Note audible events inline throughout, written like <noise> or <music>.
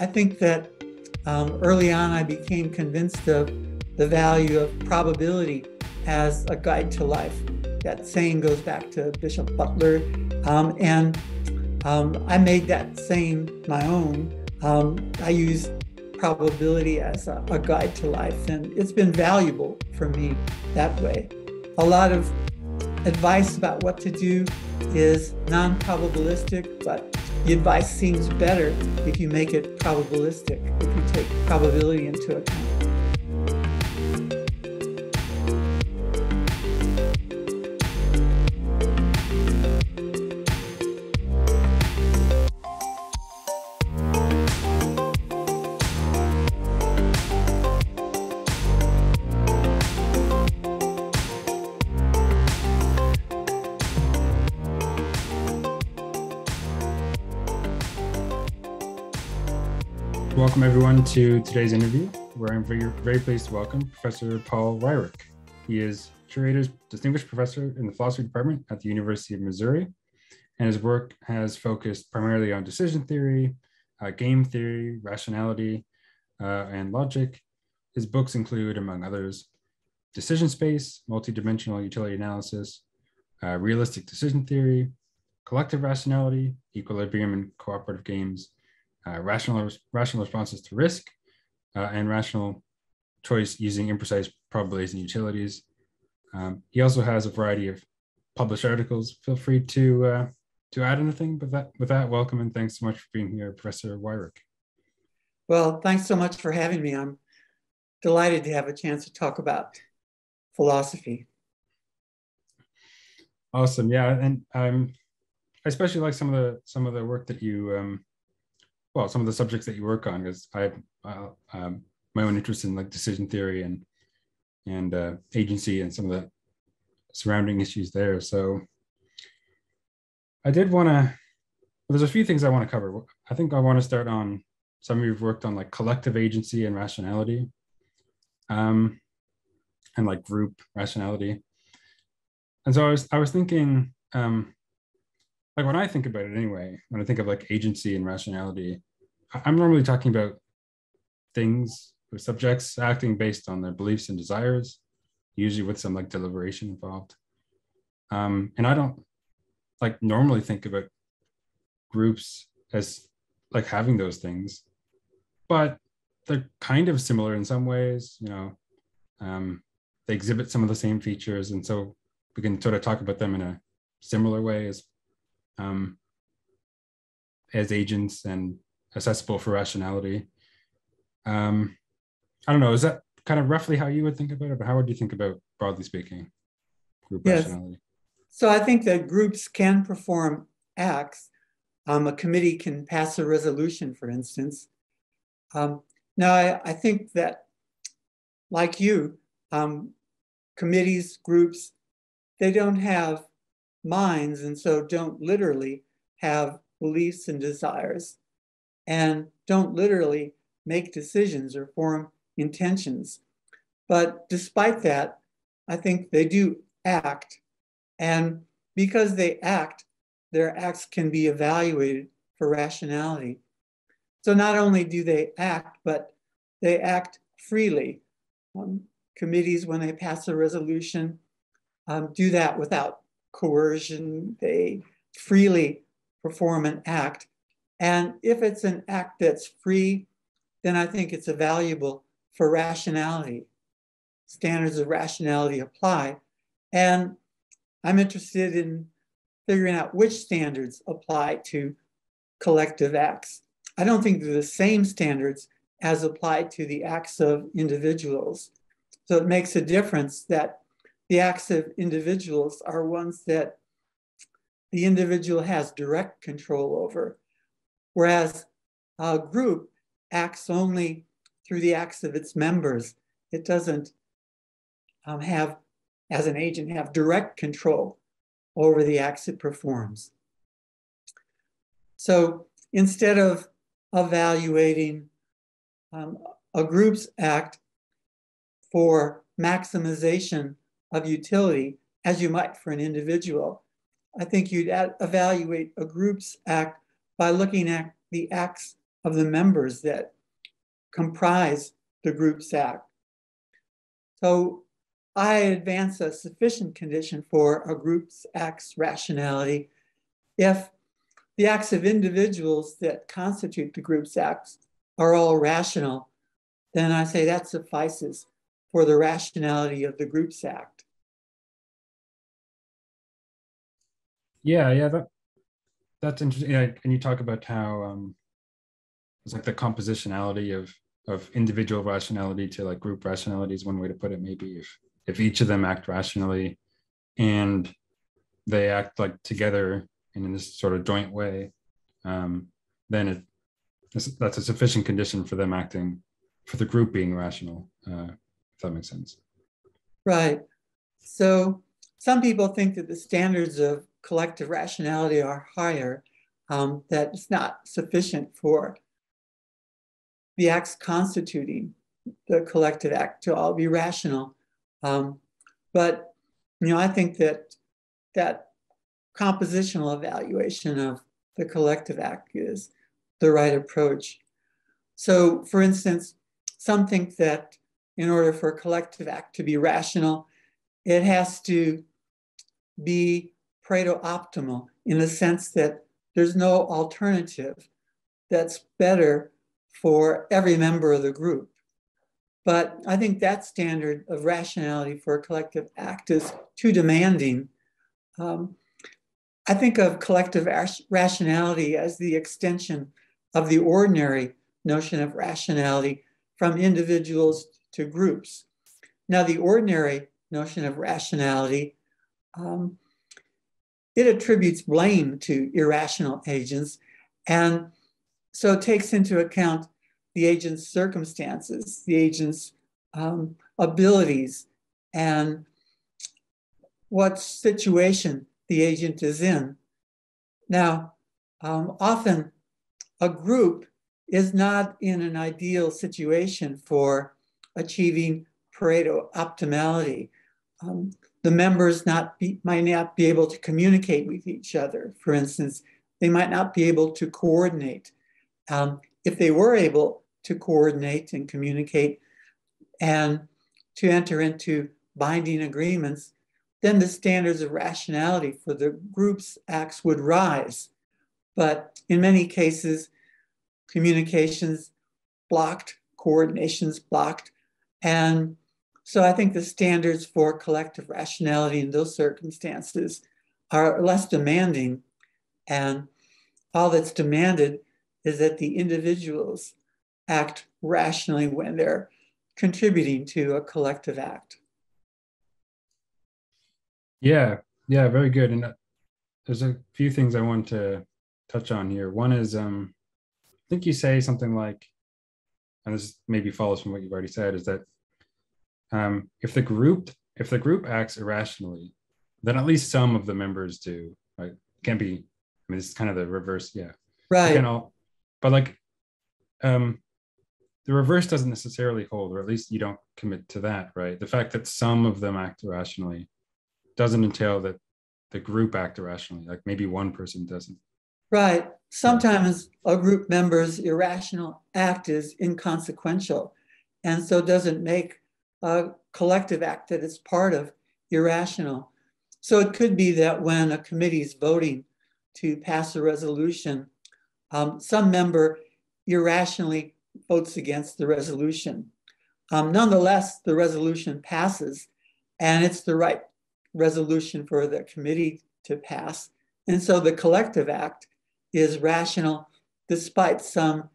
I think that um, early on I became convinced of the value of probability as a guide to life. That saying goes back to Bishop Butler, um, and um, I made that saying my own. Um, I use probability as a, a guide to life, and it's been valuable for me that way. A lot of advice about what to do is non probabilistic, but the advice seems better if you make it probabilistic, if you take probability into account. Everyone, to today's interview, where I'm very, very pleased to welcome Professor Paul Weirich. He is Curator's Distinguished Professor in the Philosophy Department at the University of Missouri, and his work has focused primarily on decision theory, uh, game theory, rationality, uh, and logic. His books include, among others, Decision Space, Multidimensional Utility Analysis, uh, Realistic Decision Theory, Collective Rationality, Equilibrium and Cooperative Games, uh, rational, rational responses to risk, uh, and rational choice using imprecise probabilities and utilities. Um, he also has a variety of published articles. Feel free to uh, to add anything. But that, with that, welcome and thanks so much for being here, Professor Weirich. Well, thanks so much for having me. I'm delighted to have a chance to talk about philosophy. Awesome, yeah, and um, I especially like some of the some of the work that you um, well some of the subjects that you work on because I have uh, um, my own interest in like decision theory and and uh, agency and some of the surrounding issues there. So I did want to. There's a few things I want to cover. I think I want to start on some of you've worked on like collective agency and rationality, um, and like group rationality. And so I was I was thinking, um, like when I think about it anyway, when I think of like agency and rationality, I'm normally talking about things or subjects acting based on their beliefs and desires, usually with some like deliberation involved. Um, and I don't like normally think about groups as like having those things, but they're kind of similar in some ways. You know, um, they exhibit some of the same features, and so we can sort of talk about them in a similar way as um, as agents and accessible for rationality. Um, I don't know, is that kind of roughly how you would think about it, but how would you think about, broadly speaking, group yes. rationality? So I think that groups can perform acts. Um, a committee can pass a resolution, for instance. Um, now, I, I, think that, like you, um, committees, groups, they don't have minds and so don't literally have beliefs and desires and don't literally make decisions or form intentions. But despite that, I think they do act. And because they act, their acts can be evaluated for rationality. So not only do they act, but they act freely. Um, committees, when they pass a resolution, um, do that without coercion. They freely perform an act. And if it's an act that's free, then I think it's a valuable for rationality. Standards of rationality apply. And I'm interested in figuring out which standards apply to collective acts. I don't think they're the same standards as applied to the acts of individuals. So it makes a difference that the acts of individuals are ones that the individual has direct control over whereas a group acts only through the acts of its members. It doesn't um, have, as an agent, have direct control over the acts it performs. So instead of evaluating um, a group's act for maximization of utility, as you might for an individual, I think you'd evaluate a group's act by looking at the acts of the members that comprise the group's act. So I advance a sufficient condition for a group's act's rationality if the acts of individuals that constitute the group's acts are all rational, then I say that suffices for the rationality of the group's act. Yeah, yeah, that that's interesting. Yeah, and you talk about how um, it's like the compositionality of of individual rationality to like group rationality is one way to put it. Maybe if if each of them act rationally, and they act like together and in this sort of joint way, um, then it that's a sufficient condition for them acting for the group being rational. Uh, if that makes sense. Right. So some people think that the standards of collective rationality are higher, um, that it's not sufficient for the acts constituting the collective act to all be rational. Um, but you know, I think that that compositional evaluation of the collective act is the right approach. So, for instance, some think that in order for a collective act to be rational, it has to be Pareto optimal in the sense that there's no alternative that's better for every member of the group. But I think that standard of rationality for a collective act is too demanding. Um, I think of collective rationality as the extension of the ordinary notion of rationality from individuals to groups. Now, the ordinary notion of rationality, um, it attributes blame to irrational agents and so takes into account the agent's circumstances, the agent's um, abilities, and what situation the agent is in. Now, um, often a group is not in an ideal situation for achieving Pareto optimality. Um, the members not be, might not be able to communicate with each other. For instance, they might not be able to coordinate. Um, if they were able to coordinate and communicate and to enter into binding agreements, then the standards of rationality for the group's acts would rise. But in many cases, communications blocked, coordinations blocked. And so I think the standards for collective rationality in those circumstances are less demanding. And all that's demanded is that the individuals act rationally when they're contributing to a collective act. Yeah, yeah, very good. And uh, there's a few things I want to touch on here. One is um, I think you say something like, and this maybe follows from what you've already said, is that um, if the group if the group acts irrationally, then at least some of the members do. Right? It can't be. I mean, it's kind of the reverse. Yeah. Right. All, but like, um, the reverse doesn't necessarily hold, or at least you don't commit to that, right? The fact that some of them act irrationally doesn't entail that the group act irrationally. Like maybe one person doesn't. Right. Sometimes a group member's irrational act is inconsequential and so doesn't make a collective act that it's part of irrational. So it could be that when a committee is voting to pass a resolution, um, some member irrationally votes against the resolution. Um, nonetheless, the resolution passes and it's the right resolution for the committee to pass. And so the collective act is rational despite some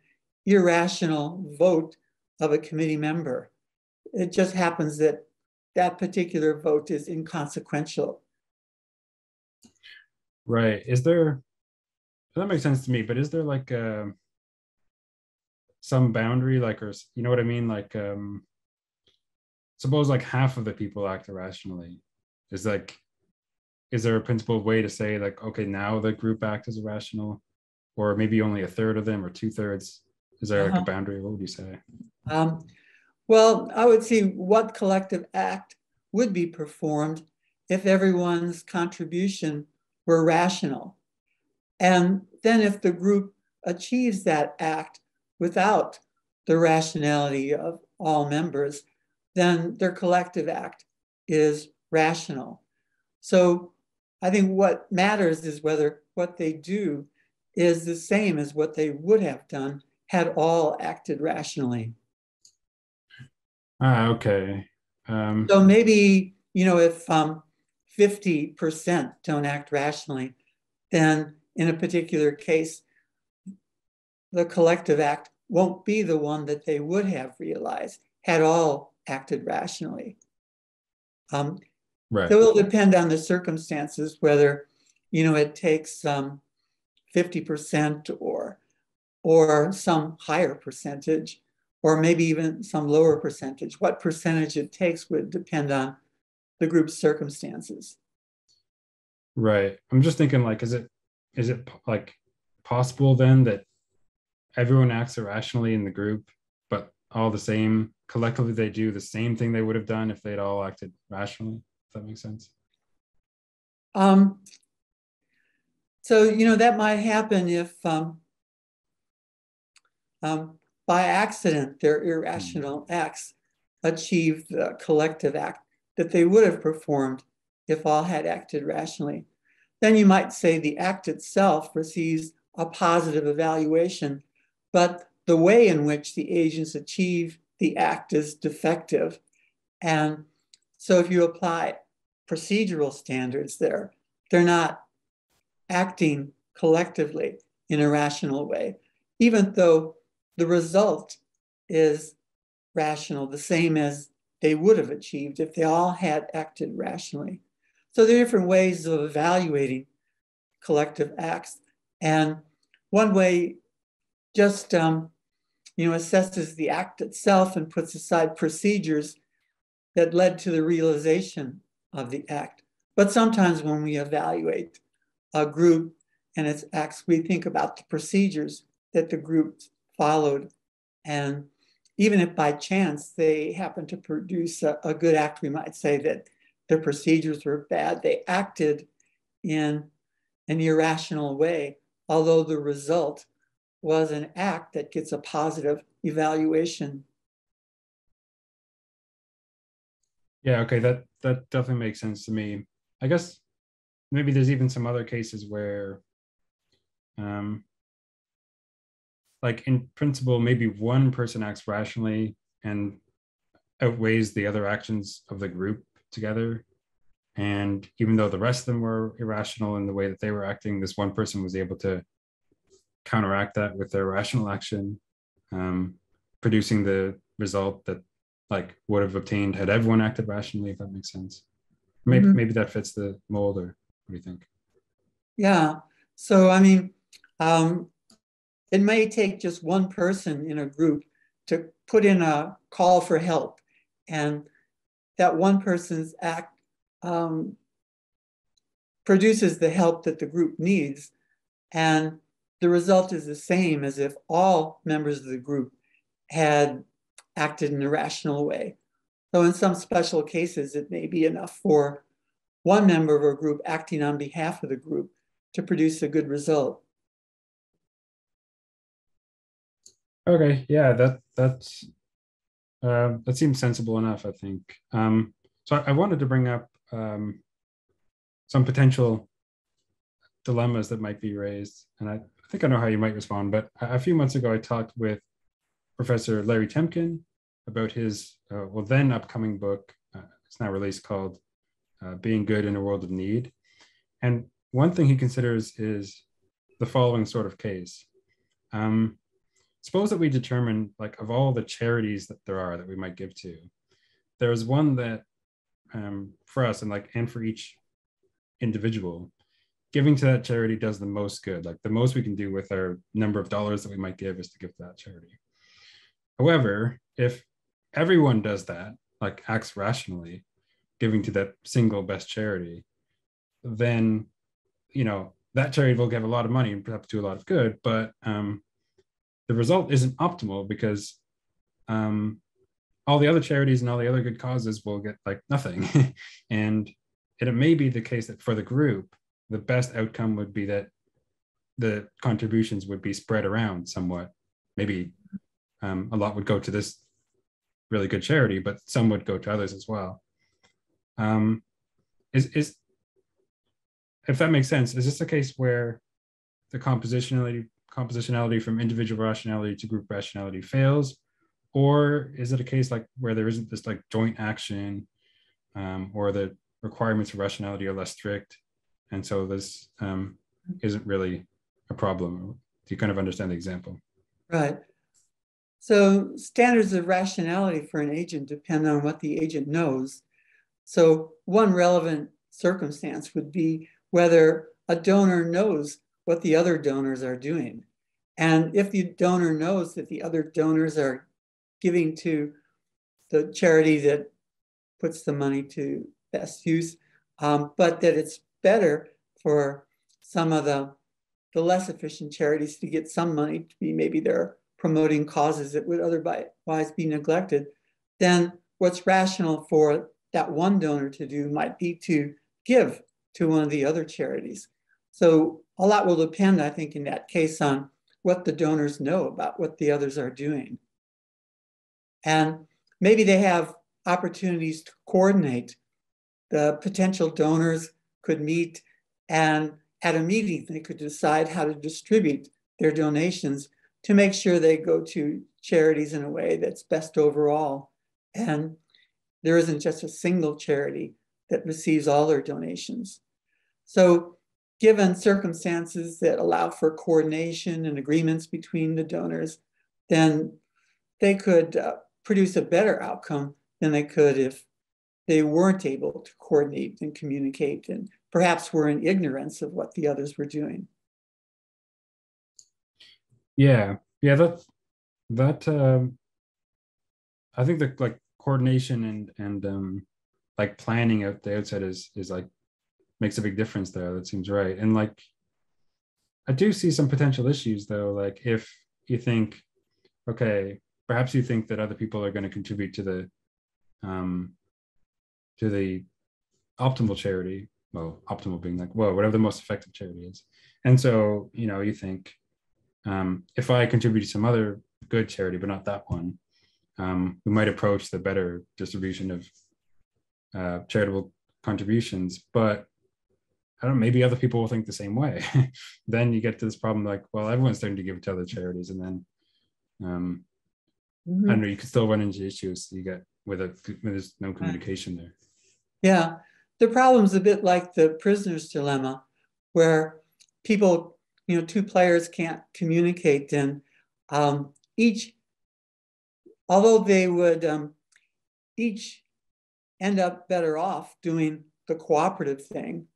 irrational vote of a committee member. It just happens that that particular vote is inconsequential. Right. Is there, that makes sense to me, but is there like a, um, some boundary, like, or you know what I mean? Like, um, suppose like half of the people act irrationally. Is like, is there a principled way to say like, okay, now the group act is irrational? or maybe only a third of them or two thirds? Is there uh-huh. like a uh-huh. boundary? What would you say? Um, well, I would see what collective act would be performed if everyone's contribution were rational. And then if the group achieves that act without the rationality of all members, then their collective act is rational. So I think what matters is whether what they do is the same as what they would have done had all acted rationally. Ah, okay. Um, so maybe, you know, if um, 50% don't act rationally, then in a particular case, the collective act won't be the one that they would have realized had all acted rationally. Um, right. So it will depend on the circumstances whether, you know, it takes um, 50% or or some higher percentage, or maybe even some lower percentage. What percentage it takes would depend on the group's circumstances. Right. I'm just thinking like, is it is it like possible then that everyone acts irrationally in the group, but all the same collectively they do the same thing they would have done if they'd all acted rationally? If that makes sense. Um, so you know that might happen if um, um, by accident their irrational hmm. acts achieve the collective act that they would have performed if all had acted rationally. Then you might say the act itself receives a positive evaluation, but the way in which the agents achieve the act is defective. And so if you apply procedural standards there, they're not acting collectively in a rational way, even though the result is rational, the same as they would have achieved if they all had acted rationally. So there are different ways of evaluating collective acts. And one way just um, you know assesses the act itself and puts aside procedures that led to the realization of the act. But sometimes when we evaluate a group and its acts, we think about the procedures that the group followed. And even if by chance they happen to produce a, a good act, we might say that their procedures were bad. They acted in an irrational way, although the result was an act that gets a positive evaluation. Yeah, okay, that that definitely makes sense to me. I guess maybe there's even some other cases where um like in principle maybe one person acts rationally and outweighs the other actions of the group together and even though the rest of them were irrational in the way that they were acting this one person was able to counteract that with their rational action um, producing the result that like would have obtained had everyone acted rationally if that makes sense maybe mm-hmm. maybe that fits the mold or what do you think? Yeah. So, I mean, um, it may take just one person in a group to put in a call for help, and that one person's act um, produces the help that the group needs. And the result is the same as if all members of the group had acted in a rational way. So, in some special cases, it may be enough for one member of a group acting on behalf of the group to produce a good result. Okay, yeah, that that's uh, that seems sensible enough. I think. Um, so I, I wanted to bring up um, some potential dilemmas that might be raised, and I, I think I know how you might respond. But a, few months ago, I talked with Professor Larry Temkin about his uh, well then upcoming book. Uh, it's now released called uh, being good in a world of need. And one thing he considers is the following sort of case. Um, suppose that we determine, like, of all the charities that there are that we might give to, there's one that um, for us and like and for each individual, giving to that charity does the most good. Like the most we can do with our number of dollars that we might give is to give to that charity. However, if everyone does that, like acts rationally, giving to that single best charity, then you know that charity will give a lot of money and perhaps do a lot of good, but um, the result isn't optimal because um, all the other charities and all the other good causes will get like nothing. <laughs> and it, it may be the case that for the group, the best outcome would be that the contributions would be spread around somewhat maybe um, a lot would go to this really good charity, but some would go to others as well. Um, is is if that makes sense, is this a case where the compositionality compositionality from individual rationality to group rationality fails, or is it a case like where there isn't this like joint action, um, or the requirements of rationality are less strict, and so this um, isn't really a problem? Do you kind of understand the example? Right. So standards of rationality for an agent depend on what the agent knows. So one relevant circumstance would be whether a donor knows what the other donors are doing. And if the donor knows that the other donors are giving to the charity that puts the money to best use, um, but that it's better for some of the, the less efficient charities to get some money to be maybe they're promoting causes that would otherwise be neglected, then what's rational for that one donor to do might be to give to one of the other charities. So a lot will depend, I think, in that case on what the donors know about what the others are doing. And maybe they have opportunities to coordinate. The potential donors could meet and at a meeting, they could decide how to distribute their donations to make sure they go to charities in a way that's best overall. And there isn't just a single charity that receives all their donations. So given circumstances that allow for coordination and agreements between the donors, then they could uh, produce a better outcome than they could if they weren't able to coordinate and communicate and perhaps were in ignorance of what the others were doing. Yeah, yeah, that that um, I think the like coordination and and um, like planning at the outset is is like makes a big difference there. That seems right. And like, I do see some potential issues though. Like, if you think, okay, perhaps you think that other people are going to contribute to the, um, to the optimal charity. Well, optimal being like, whoa, whatever the most effective charity is. And so, you know, you think, um, if I contribute to some other good charity, but not that one, um, we might approach the better distribution of uh, charitable contributions. But I don't know, maybe other people will think the same way. <laughs> then you get to this problem like, well, everyone's starting to give to other charities. And then um, mm-hmm. I don't know, you could still run into issues you get with a, when there's no communication there. Yeah. The problem's a bit like the prisoner's dilemma, where people, you know, two players can't communicate and um, each, although they would um, each end up better off doing the cooperative thing,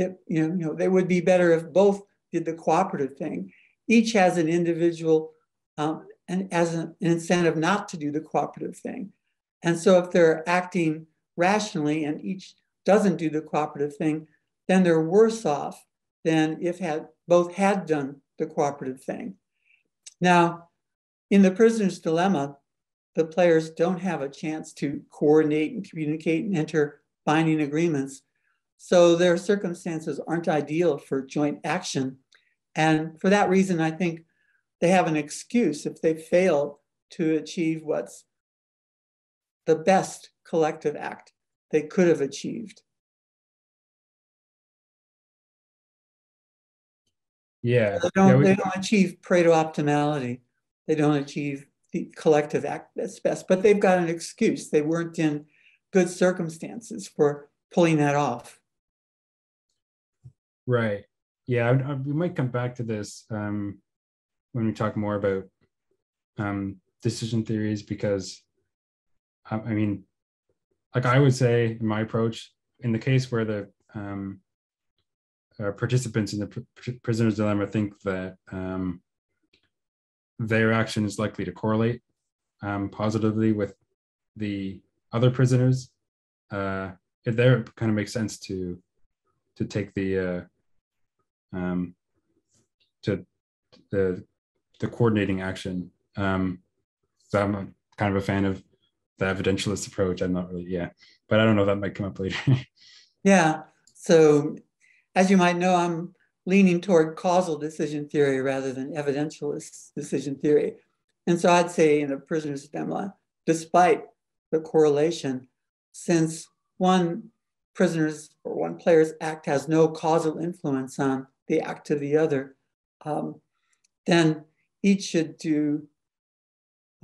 it, you know, you know, they would be better if both did the cooperative thing. Each has an individual um, and as an, incentive not to do the cooperative thing. And so if they're acting rationally and each doesn't do the cooperative thing, then they're worse off than if had both had done the cooperative thing. Now, in the prisoner's dilemma, the players don't have a chance to coordinate and communicate and enter binding agreements. So their circumstances aren't ideal for joint action. And for that reason, I think they have an excuse if they fail to achieve what's the best collective act they could have achieved. Yeah. They don't, yeah, we, they don't achieve Pareto optimality. They don't achieve the collective act that's best, but they've got an excuse. They weren't in good circumstances for pulling that off. Right. Yeah, I, I, we might come back to this um, when we talk more about um, decision theories because, I, I mean, like I would say in my approach, in the case where the um, uh, participants in the pr- prisoner's dilemma think that um, their action is likely to correlate um, positively with the other prisoners, uh, it there kind of makes sense to to take the uh, um, to the the coordinating action. Um, so I'm a, kind of a fan of the evidentialist approach. I'm not really, yeah, but I don't know if that might come up later. <laughs> yeah. So, as you might know, I'm leaning toward causal decision theory rather than evidentialist decision theory. And so I'd say in a prisoner's dilemma, despite the correlation, since one prisoner's or one player's act has no causal influence on the act of the other, um, then each should do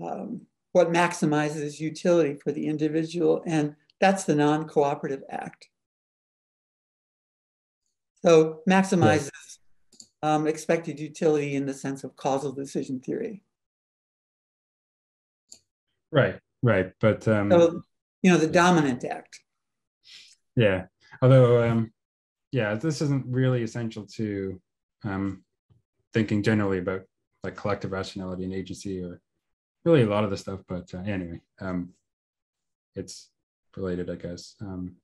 um, what maximizes utility for the individual, and that's the non cooperative act. So maximizes um, expected utility in the sense of causal decision theory. Right, right. But um, so, you know, the dominant act. Yeah. Although, um, yeah, this isn't really essential to um, thinking generally about like collective rationality and agency or really a lot of the stuff. But uh, anyway, um, it's related, I guess. Um,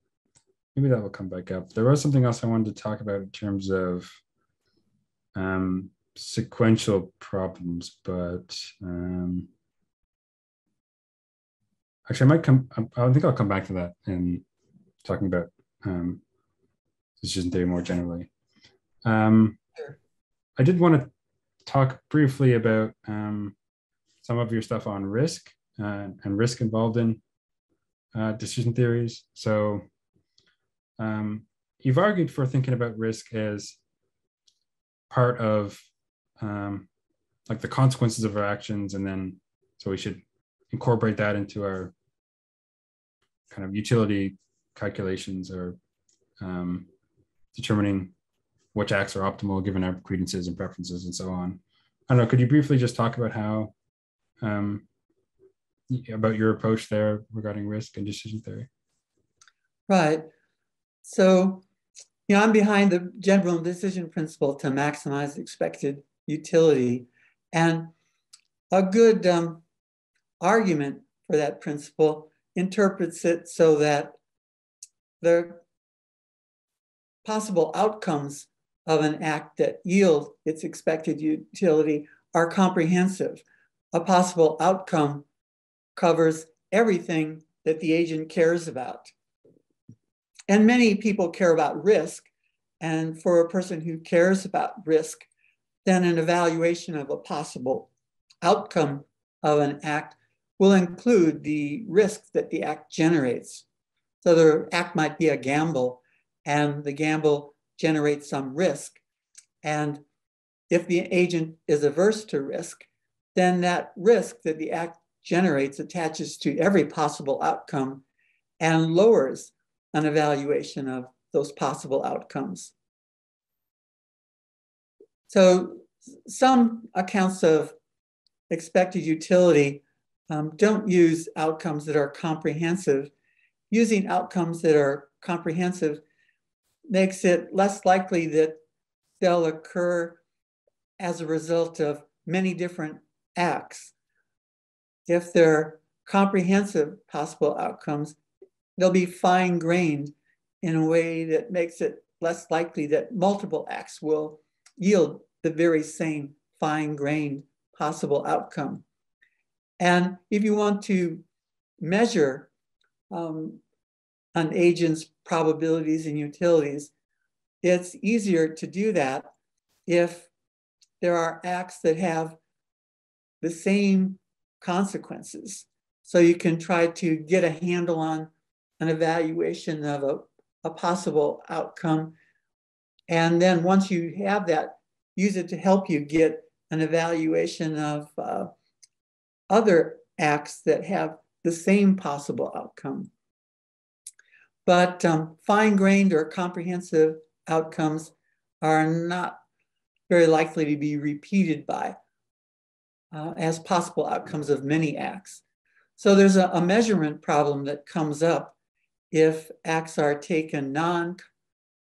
maybe that will come back up. There was something else I wanted to talk about in terms of um, sequential problems, but um, actually, I might come. I think I'll come back to that in talking about um, decision theory more generally. Um, I did want to talk briefly about um, some of your stuff on risk uh, and risk involved in uh, decision theories. So um, you've argued for thinking about risk as part of um, like the consequences of our actions, and then so we should incorporate that into our kind of utility calculations or um, determining which acts are optimal given our credences and preferences and so on. I don't know. Could you briefly just talk about how um, about your approach there regarding risk and decision theory? Right. So, you know, I'm behind the general decision principle to maximize expected utility. And a good um, argument for that principle interprets it so that the possible outcomes of an act that yield its expected utility are comprehensive. A possible outcome covers everything that the agent cares about. And many people care about risk. And for a person who cares about risk, then an evaluation of a possible outcome of an act will include the risk that the act generates. So the act might be a gamble, and the gamble generates some risk. And if the agent is averse to risk, then that risk that the act generates attaches to every possible outcome and lowers an evaluation of those possible outcomes. So some accounts of expected utility um, don't use outcomes that are comprehensive. Using outcomes that are comprehensive makes it less likely that they'll occur as a result of many different acts. If they're comprehensive possible outcomes, they'll be fine grained in a way that makes it less likely that multiple acts will yield the very same fine grained possible outcome. And if you want to measure um, an agent's probabilities and utilities, it's easier to do that if there are acts that have the same consequences. So you can try to get a handle on an evaluation of a, a possible outcome. And then once you have that, use it to help you get an evaluation of uh, other acts that have the same possible outcome. But um, fine grained or comprehensive outcomes are not very likely to be repeated by uh, as possible outcomes of many acts. So there's a, a measurement problem that comes up if acts are taken non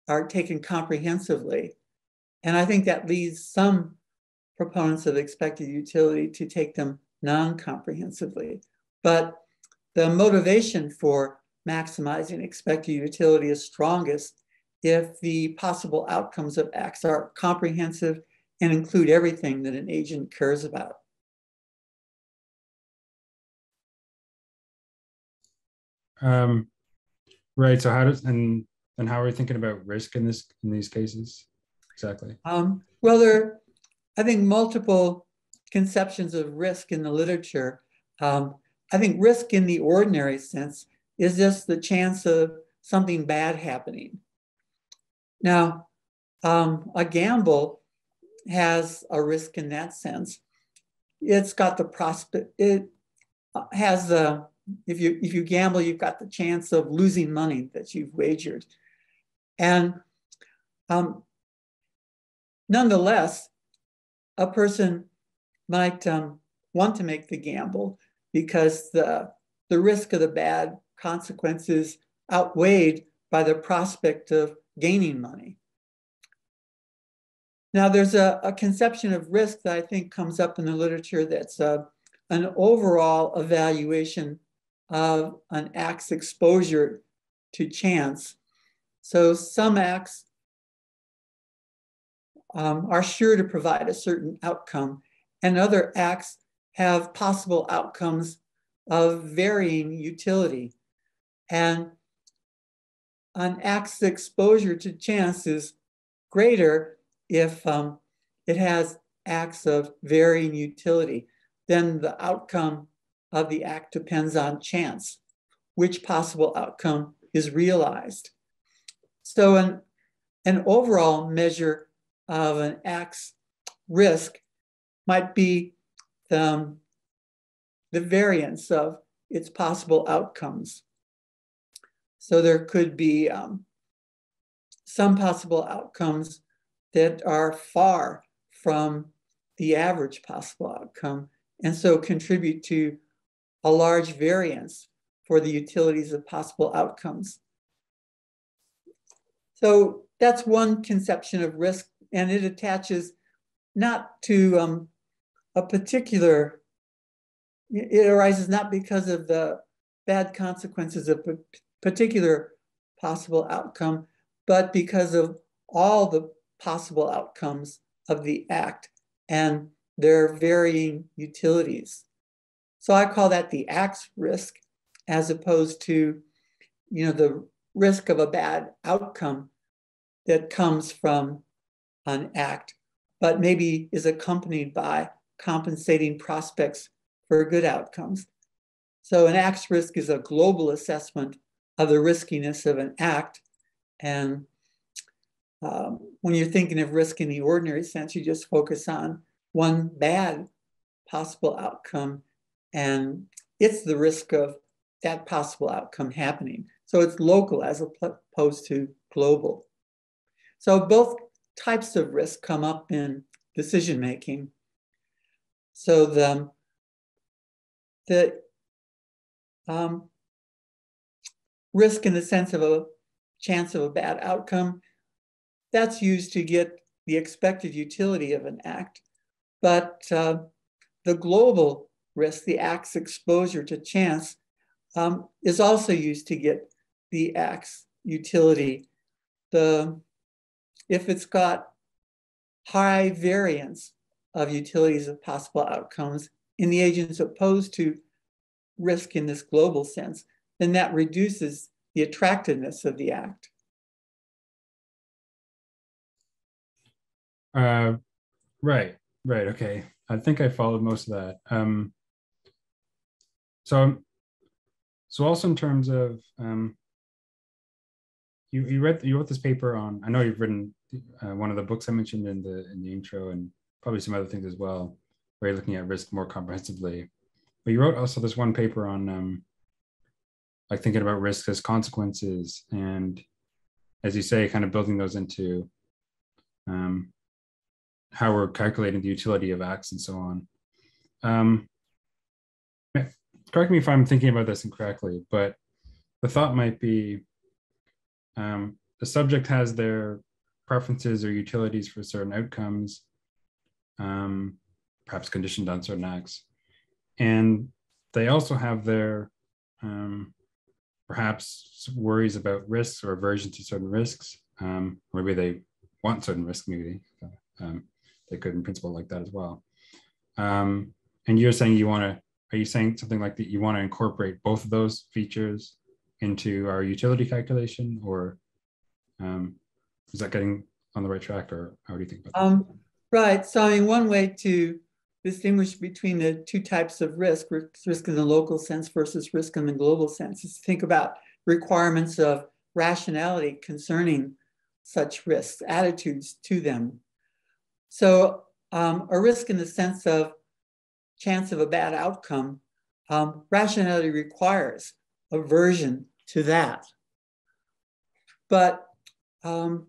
are taken comprehensively. And I think that leads some proponents of expected utility to take them non-comprehensively. But the motivation for maximizing expected utility is strongest if the possible outcomes of acts are comprehensive and include everything that an agent cares about. Um, right. So how does and and how are we thinking about risk in this in these cases? exactly? Um, well, there, are, I think, multiple conceptions of risk in the literature. Um, I think risk in the ordinary sense is just the chance of something bad happening. Now, um, a gamble has a risk in that sense. It's got the prospect, it has the, if you, if you gamble, you've got the chance of losing money that you've wagered. And um, nonetheless, a person might um, want to make the gamble because the, the risk of the bad consequences outweighed by the prospect of gaining money. Now, there's a, a conception of risk that I think comes up in the literature that's uh, an overall evaluation of an act's exposure to chance. So some acts um, are sure to provide a certain outcome, and other acts have possible outcomes of varying utility. And an act's exposure to chance is greater if um, it has acts of varying utility. Then the outcome of the act depends on chance, which possible outcome is realized. So an, an overall measure of an act's risk might be the, the variance of its possible outcomes. So there could be um, some possible outcomes that are far from the average possible outcome, and so contribute to a large variance for the utilities of possible outcomes. So that's one conception of risk, and it attaches not to um, a particular, it arises not because of the bad consequences of a particular possible outcome, but because of all the possible outcomes of the act and their varying utilities. So I call that the act's risk as opposed to, you know, the risk of a bad outcome that comes from an act, but maybe is accompanied by compensating prospects for good outcomes. So an act's risk is a global assessment of the riskiness of an act. And um, when you're thinking of risk in the ordinary sense, you just focus on one bad possible outcome, and it's the risk of that possible outcome happening. So it's local as opposed to global. So both types of risk come up in decision making. So the, the um, risk in the sense of a chance of a bad outcome, that's used to get the expected utility of an act. But uh, the global risk, the act's exposure to chance, um, is also used to get the act's utility. The, if it's got high variance of utilities of possible outcomes in the agents opposed to risk in this global sense, then that reduces the attractiveness of the act. Uh, right, right, okay. I think I followed most of that. Um, so, so also in terms of um, you you read you wrote this paper on. I know you've written uh, one of the books I mentioned in the in the intro, and probably some other things as well, where you're looking at risk more comprehensively. But you wrote also this one paper on um, like thinking about risk as consequences and as you say kind of building those into um, how we're calculating the utility of acts and so on um, correct me if i'm thinking about this incorrectly but the thought might be um, the subject has their preferences or utilities for certain outcomes um, perhaps conditioned on certain acts and they also have their um, perhaps worries about risks or aversion to certain risks. Um, maybe they want certain risks, maybe um, they could in principle like that as well. Um, and you're saying you want to, are you saying something like that you want to incorporate both of those features into our utility calculation or um, is that getting on the right track, or how do you think about that? Right. So, I mean, one way to distinguish between the two types of risk, risk in the local sense versus risk in the global sense, is to think about requirements of rationality concerning such risks, attitudes to them. So, um, a risk in the sense of chance of a bad outcome, um, rationality requires aversion to that. But um,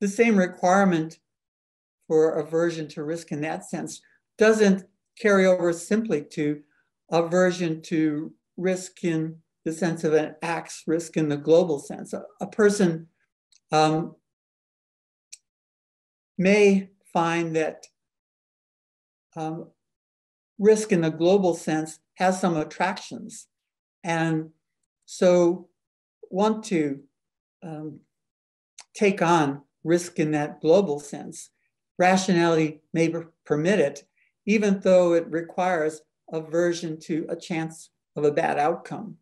the same requirement for aversion to risk in that sense doesn't carry over simply to aversion to risk in the sense of an acts risk in the global sense. A, a person um, may find that um, risk in the global sense has some attractions and so want to um, take on risk in that global sense. Rationality may permit it, even though it requires aversion to a chance of a bad outcome.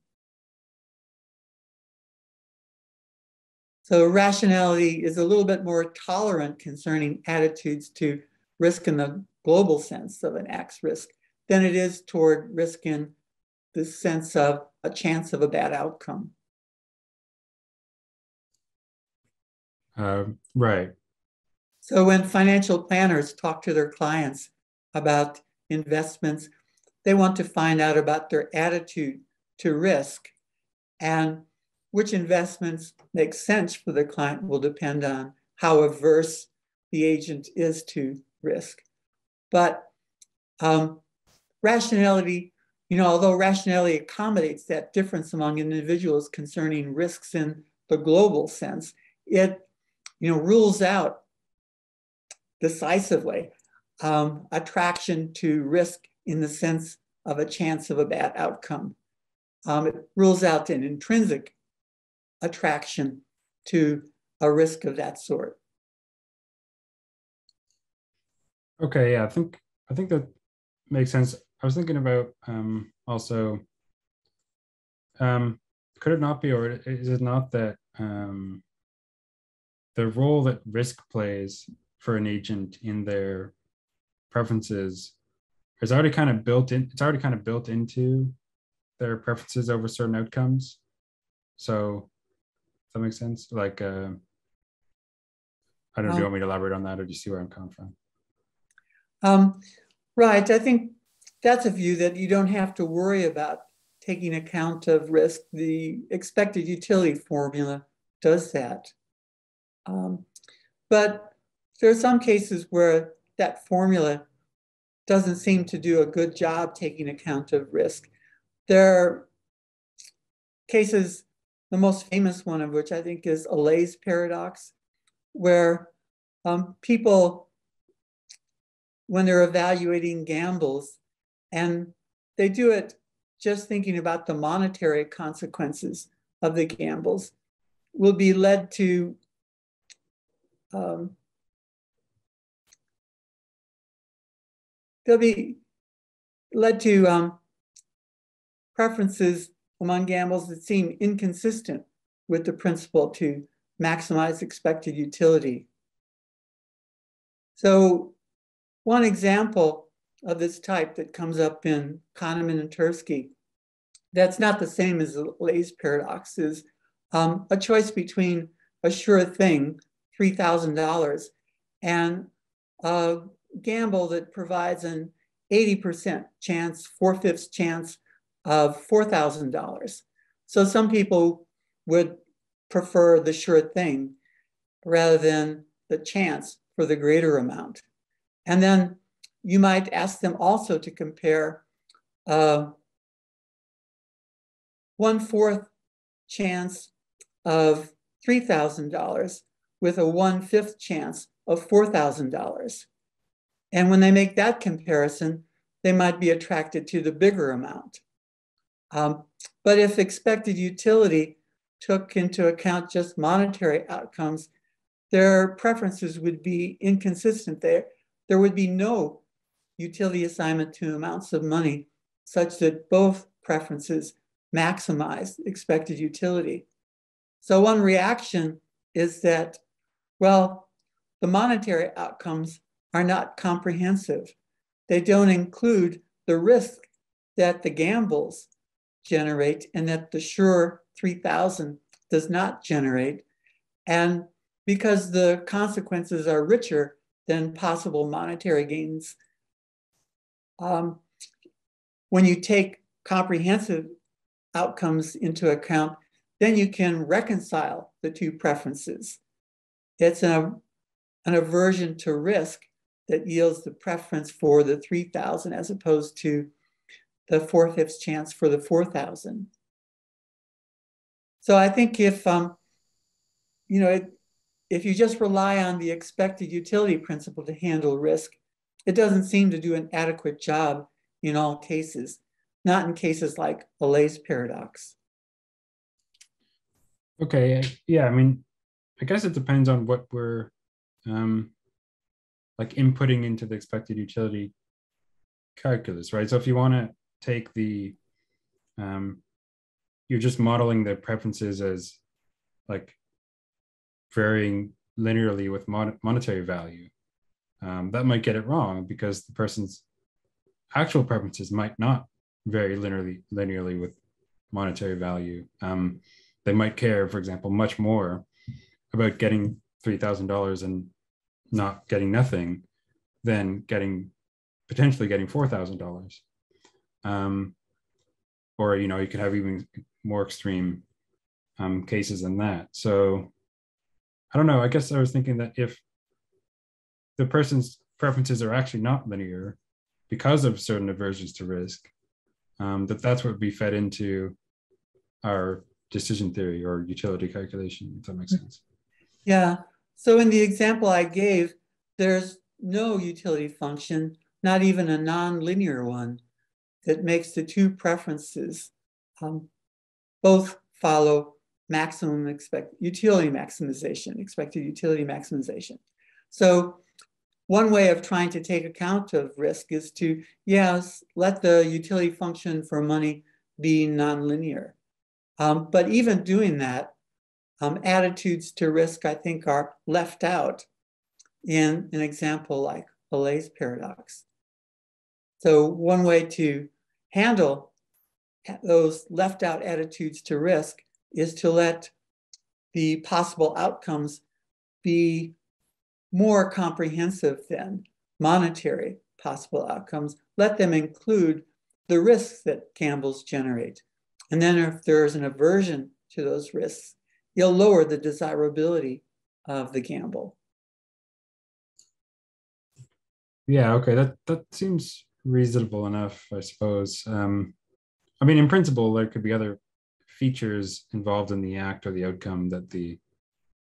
So rationality is a little bit more tolerant concerning attitudes to risk in the global sense of an acts risk than it is toward risk in the sense of a chance of a bad outcome. Uh, right. So when financial planners talk to their clients about investments, they want to find out about their attitude to risk and which investments make sense for the client will depend on how averse the agent is to risk. But um, rationality, you know, although rationality accommodates that difference among individuals concerning risks in the global sense, it, you know, rules out decisively um, attraction to risk in the sense of a chance of a bad outcome. Um, it rules out an intrinsic attraction to a risk of that sort. Okay, yeah, I think I think that makes sense. I was thinking about um, also, um, could it not be, or is it not that um, the role that risk plays for an agent in their preferences is already kind of built in, it's already kind of built into their preferences over certain outcomes. So, that makes sense? Like, uh, I don't know, um, do you want me to elaborate on that or do you see where I'm coming from? Um, right. I think that's a view that you don't have to worry about taking account of risk. The expected utility formula does that. Um, but there are some cases where that formula doesn't seem to do a good job taking account of risk. There are cases, the most famous one of which I think is Allais's paradox, where um, people, when they're evaluating gambles, and they do it just thinking about the monetary consequences of the gambles, will be led to um, they'll be led to um, preferences among gambles that seem inconsistent with the principle to maximize expected utility. So one example of this type that comes up in Kahneman and Tversky, that's not the same as the Allais's paradox, is um, a choice between a sure thing, $3,000, and a gamble that provides an 80% chance, four fifths chance of $4,000. So some people would prefer the sure thing rather than the chance for the greater amount. And then you might ask them also to compare uh, one fourth chance of $3,000 with a one fifth chance of $4,000. And when they make that comparison, they might be attracted to the bigger amount. Um, but if expected utility took into account just monetary outcomes, their preferences would be inconsistent. There, there would be no utility assignment to amounts of money such that both preferences maximize expected utility. So one reaction is that, well, the monetary outcomes are not comprehensive. They don't include the risk that the gambles generate and that the sure 3000 does not generate. And because the consequences are richer than possible monetary gains, um, when you take comprehensive outcomes into account, then you can reconcile the two preferences. It's an, an aversion to risk that yields the preference for the 3,000 as opposed to the four-fifths chance for the 4,000. So I think if, um, you know, it, if you just rely on the expected utility principle to handle risk, it doesn't seem to do an adequate job in all cases, not in cases like Allais's paradox. Okay, yeah, I mean, I guess it depends on what we're um, like inputting into the expected utility calculus, right? So if you want to take the, um, you're just modeling the preferences as like varying linearly with mon monetary value. Um, that might get it wrong because the person's actual preferences might not vary linearly linearly with monetary value. Um, they might care, for example, much more about getting three thousand dollars and not getting nothing than getting potentially getting four thousand um, dollars. Or you know, you could have even more extreme um, cases than that. So I don't know. I guess I was thinking that if the person's preferences are actually not linear because of certain aversions to risk, um, that that's what would be fed into our decision theory or utility calculation, if that makes sense. Yeah. So in the example I gave, there's no utility function, not even a nonlinear one, that makes the two preferences um, both follow maximum expect utility maximization, expected utility maximization. So one way of trying to take account of risk is to, yes, let the utility function for money be nonlinear. Um, but even doing that, um, attitudes to risk, I think, are left out in an example like Allais's paradox. So one way to handle those left out attitudes to risk is to let the possible outcomes be more comprehensive than monetary possible outcomes. Let them include the risks that gambles generate. And then if there's an aversion to those risks, you'll lower the desirability of the gamble. Yeah, okay, that that seems reasonable enough, I suppose. Um, I mean, in principle, there could be other features involved in the act or the outcome that the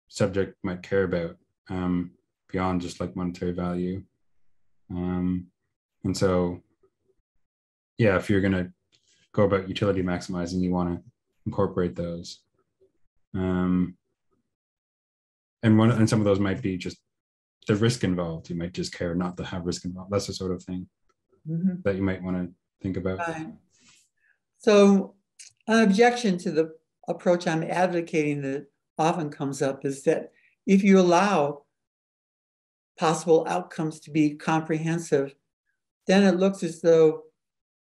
subject might care about um, beyond just like monetary value. Um, and so, yeah, if you're going to go about utility maximizing, you want to incorporate those. Um, and one and some of those might be just the risk involved. You might just care not to have risk involved. That's the sort of thing mm-hmm. that you might want to think about. Right. So, an objection to the approach I'm advocating that often comes up is that if you allow possible outcomes to be comprehensive, then it looks as though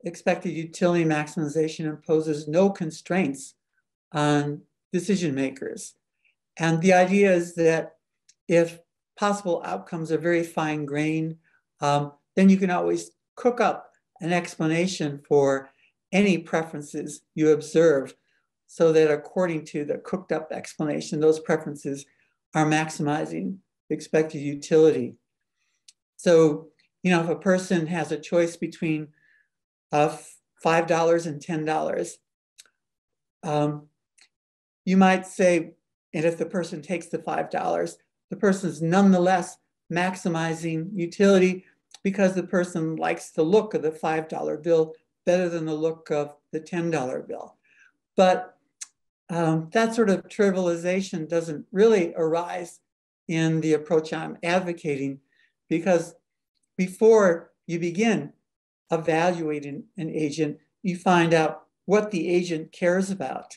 expected utility maximization imposes no constraints on decision makers. And the idea is that if possible outcomes are very fine grained, um, then you can always cook up an explanation for any preferences you observe so that according to the cooked up explanation, those preferences are maximizing expected utility. So, you know, if a person has a choice between uh, $5 and $10, um, you might say, and if the person takes the $5, the person is nonetheless maximizing utility because the person likes the look of the $5 bill better than the look of the $10 bill. But um, that sort of trivialization doesn't really arise in the approach I'm advocating because before you begin evaluating an agent, you find out what the agent cares about.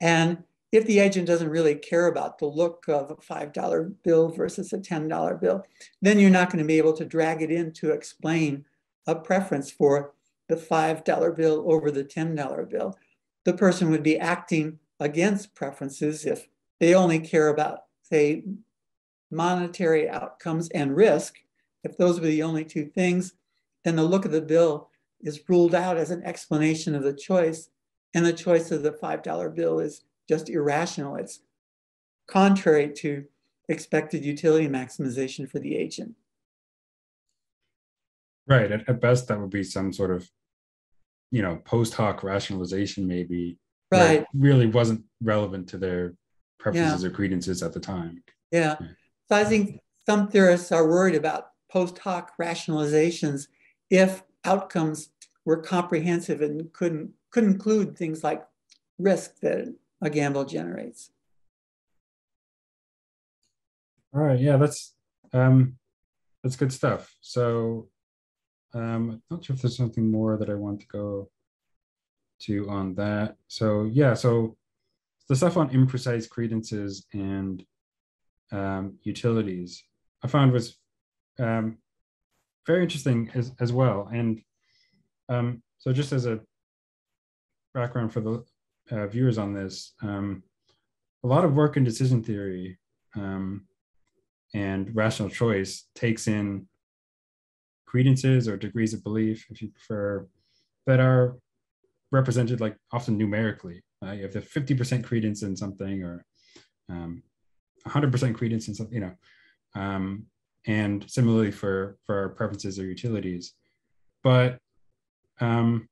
And if the agent doesn't really care about the look of a $5 bill versus a $10 bill, then you're not going to be able to drag it in to explain a preference for the $5 bill over the $10 bill. The person would be acting against preferences if they only care about, say, monetary outcomes and risk. If those were the only two things, then the look of the bill is ruled out as an explanation of the choice. And the choice of the $5 bill is just irrational. It's contrary to expected utility maximization for the agent. Right. At, at best, that would be some sort of, you know, post hoc rationalization, maybe. Right. Really wasn't relevant to their preferences yeah. or credences at the time. Yeah. yeah. So I think some theorists are worried about post hoc rationalizations if outcomes were comprehensive and couldn't could include things like risk that a gamble generates. All right, yeah, that's um, that's good stuff. So um, I'm not sure if there's something more that I want to go to on that. So yeah, so the stuff on imprecise credences and um, utilities I found was um, very interesting as, as well. And um, so just as a background for the uh, viewers on this, um, a lot of work in decision theory um, and rational choice takes in credences or degrees of belief, if you prefer, that are represented like often numerically. Uh, you have the 50% credence in something or um, 100% credence in something, you know, um, and similarly for, for preferences or utilities. But um,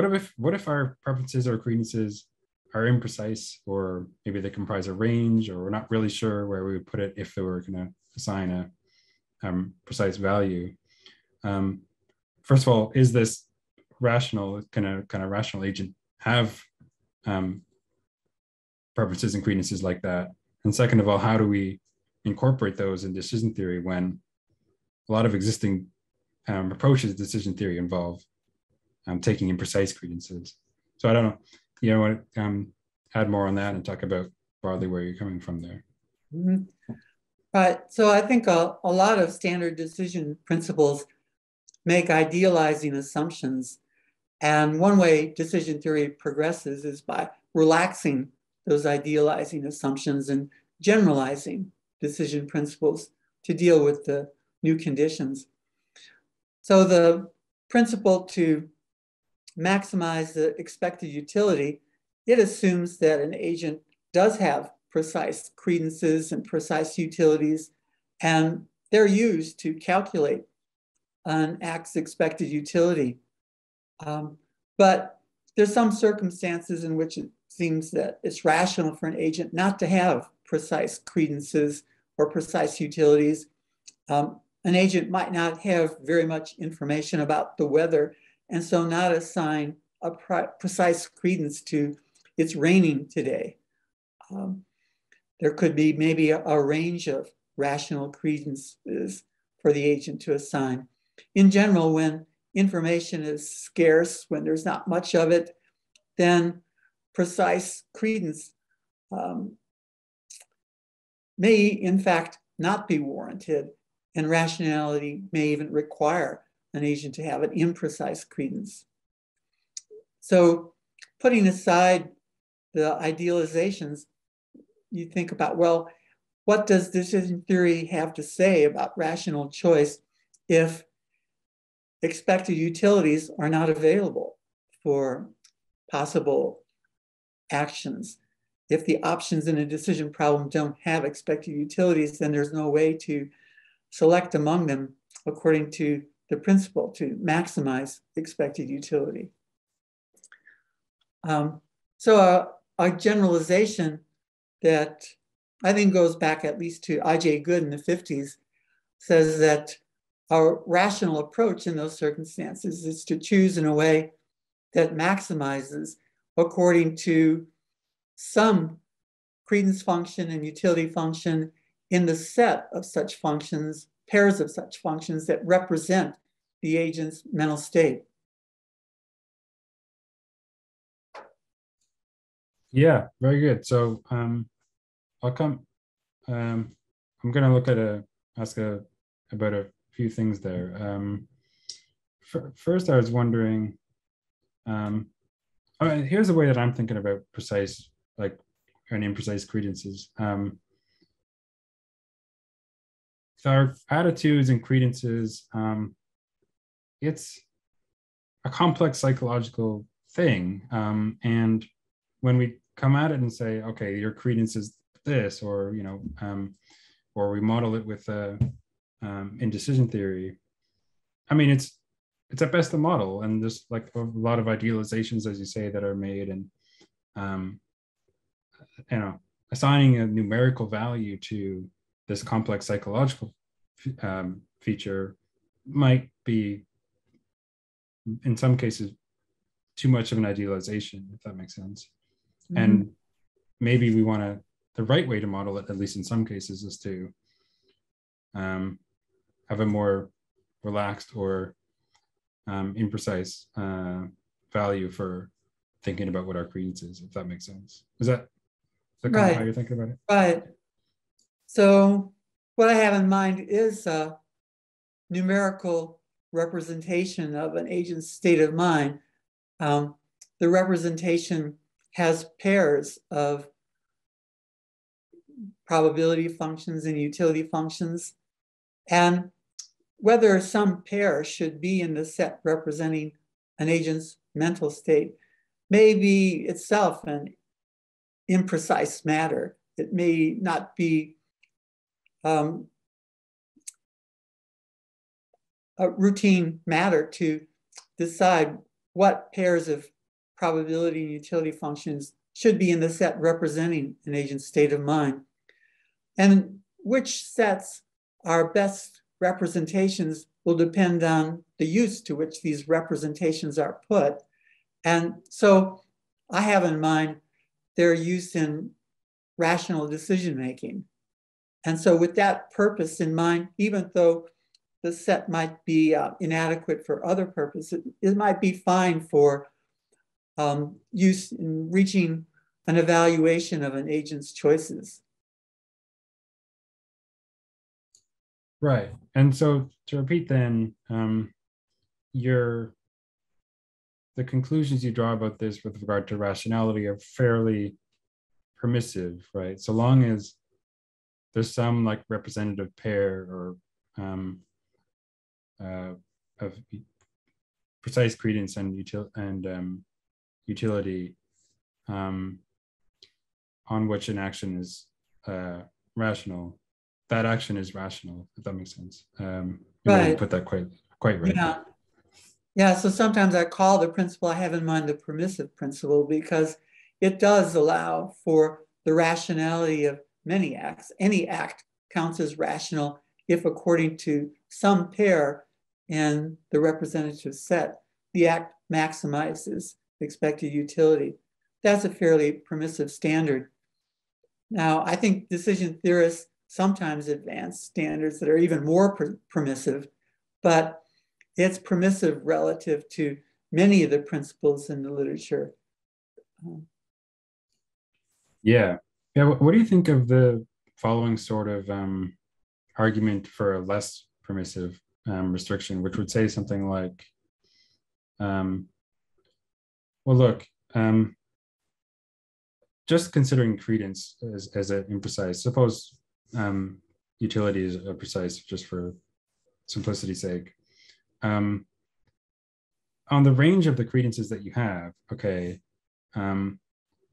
what if what if our preferences or credences are imprecise, or maybe they comprise a range, or we're not really sure where we would put it if they were going to assign a um, precise value? Um, first of all, is this rational? Can a kind of rational agent have um, preferences and credences like that? And second of all, how do we incorporate those in decision theory when a lot of existing um, approaches to decision theory involve um, taking imprecise credences. So I don't know, you know, want to um, add more on that and talk about broadly where you're coming from there. Mm-hmm. Right. So I think a, a lot of standard decision principles make idealizing assumptions. And one way decision theory progresses is by relaxing those idealizing assumptions and generalizing decision principles to deal with the new conditions. So the principle to maximize the expected utility, it assumes that an agent does have precise credences and precise utilities, and they're used to calculate an act's expected utility. Um, but there's some circumstances in which it seems that it's rational for an agent not to have precise credences or precise utilities. Um, an agent might not have very much information about the weather and so not assign a pre precise credence to it's raining today. Um, there could be maybe a, a range of rational credences for the agent to assign. In general, when information is scarce, when there's not much of it, then precise credence um, may, in fact, not be warranted, and rationality may even require an agent to have an imprecise credence. So, putting aside the idealizations, you think about well, what does decision theory have to say about rational choice if expected utilities are not available for possible actions? If the options in a decision problem don't have expected utilities, then there's no way to select among them according to the principle to maximize expected utility. Um, so our, a, generalization that I think goes back at least to I.J. Good in the 50s says that our rational approach in those circumstances is to choose in a way that maximizes according to some credence function and utility function in the set of such functions, pairs of such functions that represent the agent's mental state. Yeah, very good. So um, I'll come. Um, I'm going to look at a ask a about a few things there. Um, first, I was wondering. Um, I mean, here's the way that I'm thinking about precise, like, and imprecise credences. Um, our attitudes and credences, um, it's a complex psychological thing. Um, and when we come at it and say, okay, your credence is this, or you know, um, or we model it with uh, um, indecision theory. I mean, it's it's at best a model, and there's like a lot of idealizations, as you say, that are made, and um, you know, assigning a numerical value to this complex psychological um, feature might be, in some cases, too much of an idealization, if that makes sense. Mm-hmm. And maybe we want to, the right way to model it, at least in some cases, is to um, have a more relaxed or um, imprecise uh, value for thinking about what our credence is, if that makes sense. Is that, is that right. how you're thinking about it? Right. So what I have in mind is a numerical representation of an agent's state of mind. Um, the representation has pairs of probability functions and utility functions. And whether some pair should be in the set representing an agent's mental state may be itself an imprecise matter. It may not be um, a routine matter to decide what pairs of probability and utility functions should be in the set representing an agent's state of mind. And which sets are best representations will depend on the use to which these representations are put. And so I have in mind their use in rational decision making. And so, with that purpose in mind, even though the set might be uh, inadequate for other purposes, it, it might be fine for um, use in reaching an evaluation of an agent's choices. Right. And so, to repeat then, um, your the conclusions you draw about this with regard to rationality are fairly permissive, right? So long as there's some like representative pair or um, uh, of precise credence and util- and um, utility um, on which an action is uh, rational. That action is rational, if that makes sense. Um, you right. put that quite quite right. Yeah. Yeah. So sometimes I call the principle I have in mind the permissive principle because it does allow for the rationality of many acts. Any act counts as rational if, according to some pair in the representative set, the act maximizes expected utility. That's a fairly permissive standard. Now, I think decision theorists sometimes advance standards that are even more per permissive, but it's permissive relative to many of the principles in the literature. Yeah, yeah, what do you think of the following sort of um, argument for a less permissive um, restriction, which would say something like, um, well, look, um, just considering credence as, as an imprecise, suppose um, utility is a precise just for simplicity's sake. Um, on the range of the credences that you have, okay, um,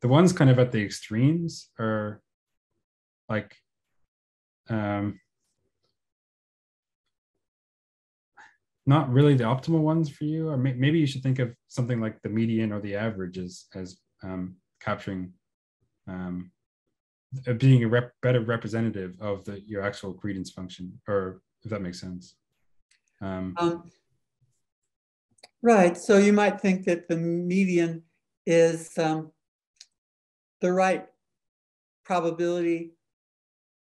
the ones kind of at the extremes are like um, not really the optimal ones for you or may, maybe you should think of something like the median or the average as, as um, capturing um, being a rep, better representative of the your actual credence function or if that makes sense. Um, um, right so you might think that the median is um, the right probability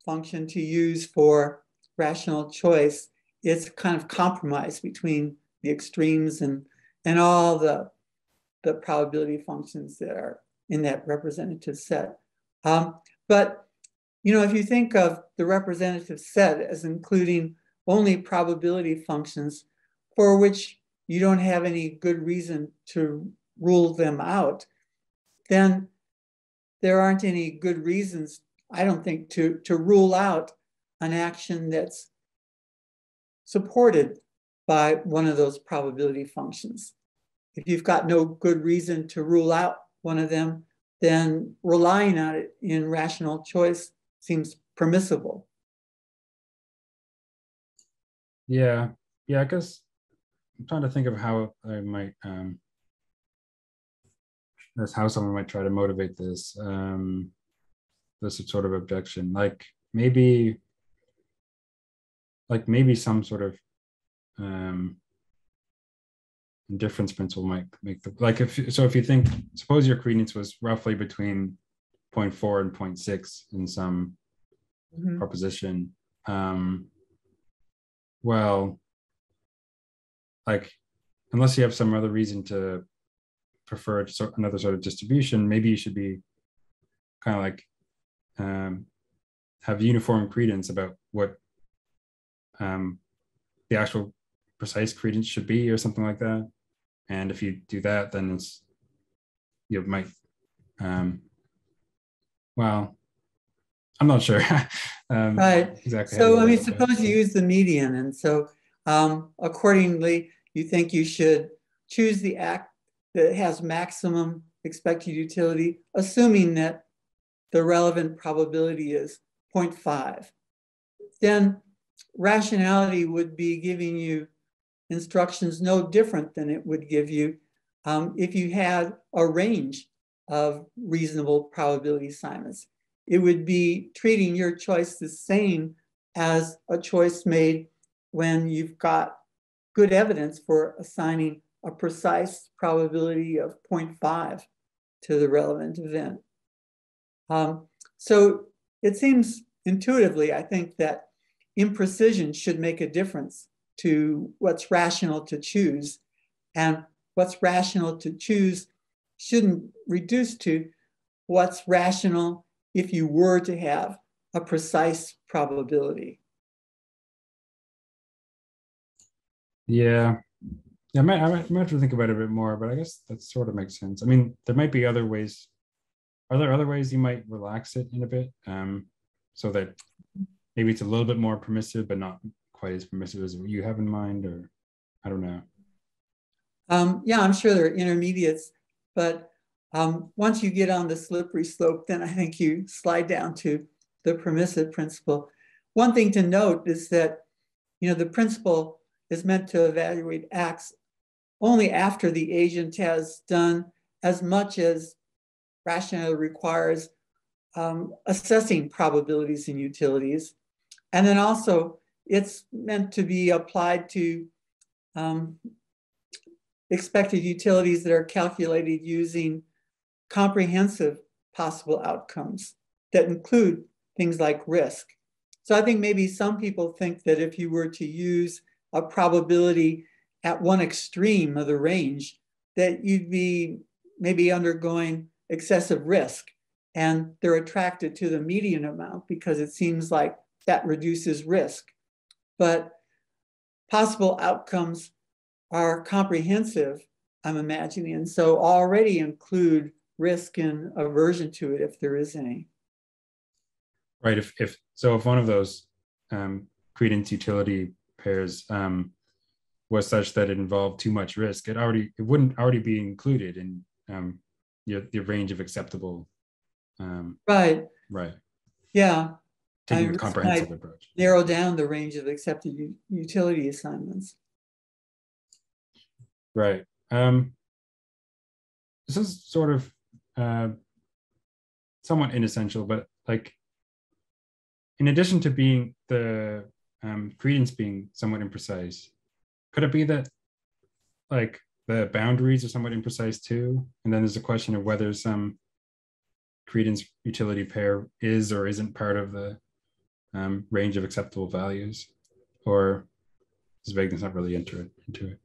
function to use for rational choice. It's kind of compromise between the extremes and, and all the, the probability functions that are in that representative set. Um, but, you know, if you think of the representative set as including only probability functions for which you don't have any good reason to rule them out, then there aren't any good reasons, I don't think, to, to rule out an action that's supported by one of those probability functions. If you've got no good reason to rule out one of them, then relying on it in rational choice seems permissible. Yeah, yeah. I guess I'm trying to think of how I might. Um, that's how someone might try to motivate this. Um, this sort of objection, like maybe, like maybe some sort of um, indifference principle might make the like if so if you think suppose your credence was roughly between 0.4 and 0.6 in some mm-hmm. proposition um well like unless you have some other reason to prefer another sort of distribution maybe you should be kind of like um have uniform credence about what um the actual precise credence should be or something like that. And if you do that then it's you might um well i'm not sure. <laughs> Um, right. exactly so i mean suppose you use the median and so um, accordingly you think you should choose the act that has maximum expected utility assuming that the relevant probability is 0.5 then rationality would be giving you instructions no different than it would give you um, if you had a range of reasonable probability assignments. It would be treating your choice the same as a choice made when you've got good evidence for assigning a precise probability of 0.5 to the relevant event. Um, so it seems intuitively, I think that imprecision should make a difference to what's rational to choose. And what's rational to choose shouldn't reduce to what's rational if you were to have a precise probability. Yeah. Yeah, I might, I might, have to think about it a bit more, but I guess that sort of makes sense. I mean, there might be other ways. Are there other ways you might relax it in a bit, um, so that maybe it's a little bit more permissive, but not quite as permissive as you have in mind, or I don't know. Um, yeah, I'm sure there are intermediates, but um, once you get on the slippery slope, then I think you slide down to the permissive principle. One thing to note is that you know the principle is meant to evaluate acts only after the agent has done as much as rationality requires um, assessing probabilities and utilities. And then also it's meant to be applied to um, expected utilities that are calculated using comprehensive possible outcomes that include things like risk. So I think maybe some people think that if you were to use a probability at one extreme of the range, that you'd be maybe undergoing excessive risk. And they're attracted to the median amount because it seems like that reduces risk but possible outcomes are comprehensive, I'm imagining, and so already include risk and aversion to it if there is any. Right. If, if so, if one of those um, credence utility pairs um, was such that it involved too much risk, it already it wouldn't already be included in um, your, your range of acceptable. Um, right. Right. Yeah taking a comprehensive approach. Narrow down the range of accepted utility assignments. Right. Um, this is sort of uh, somewhat inessential, but like, in addition to being the um, credence being somewhat imprecise, could it be that like the boundaries are somewhat imprecise too? And then there's a question of whether some credence utility pair is or isn't part of the um, range of acceptable values, or is vagueness not really into it? Into it?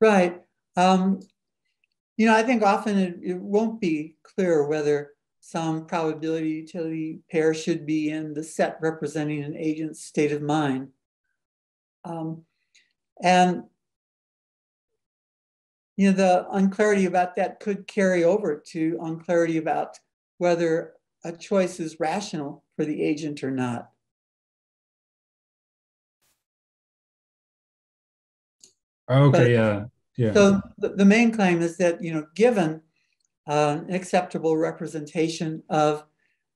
Right. Um, you know, I think often it, it won't be clear whether some probability utility pair should be in the set representing an agent's state of mind. Um, and you know, the unclarity about that could carry over to unclarity about whether a choice is rational for the agent or not. Okay, but, yeah, yeah. So the, main claim is that, you know, given uh, an acceptable representation of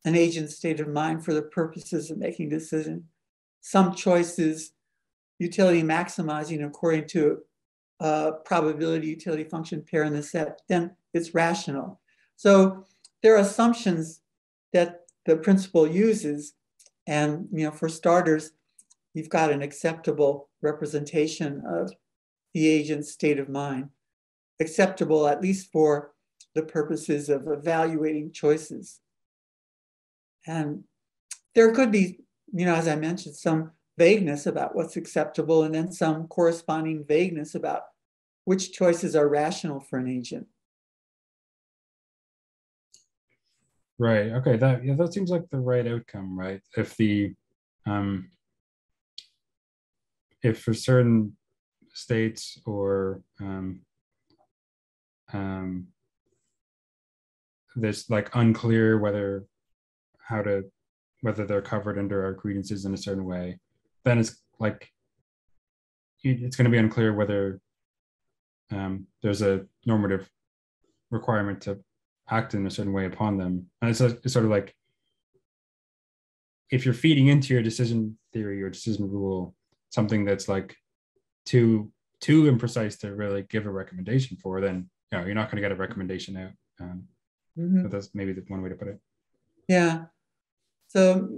an agent's state of mind for the purposes of making decision, some choices utility maximizing according to a probability utility function pair in the set, then it's rational. So there are assumptions that the principle uses. And you know, for starters, you've got an acceptable representation of the agent's state of mind, acceptable at least for the purposes of evaluating choices. And there could be, you know, as I mentioned, some vagueness about what's acceptable and then some corresponding vagueness about which choices are rational for an agent. Right. Okay. That yeah, that seems like the right outcome, right? If the um if for certain states or um um this like unclear whether how to whether they're covered under our credences in a certain way, then it's like it's going to be unclear whether um, there's a normative requirement to act in a certain way upon them. And it's, it's sort of like if you're feeding into your decision theory or decision rule something that's like too too imprecise to really give a recommendation for, then you know you're not going to get a recommendation out. Um, mm-hmm. But that's maybe the one way to put it. Yeah. So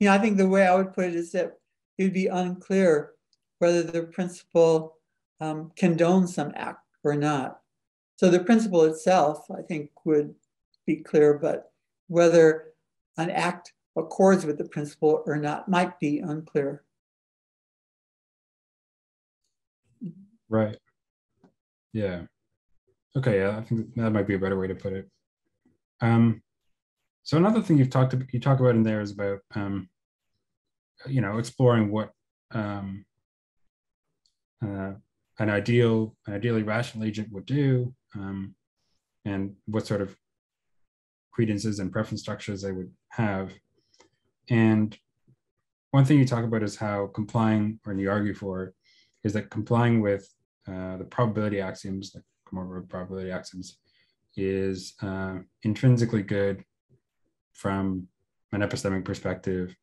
you know, I think the way I would put it is that it would be unclear whether the principle um, condones some act or not. So the principle itself, I think, would be clear, but whether an act accords with the principle or not might be unclear. Right. Yeah. Okay. Yeah, I think that might be a better way to put it. Um, so another thing you've talked you talk about in there is about, um, you know, exploring what um, uh, an ideal, an ideally rational agent would do, um, and what sort of credences and preference structures they would have. And one thing you talk about is how complying, or you argue for, is that complying with uh, the probability axioms, like Kolmogorov probability axioms, is uh, intrinsically good from an epistemic perspective,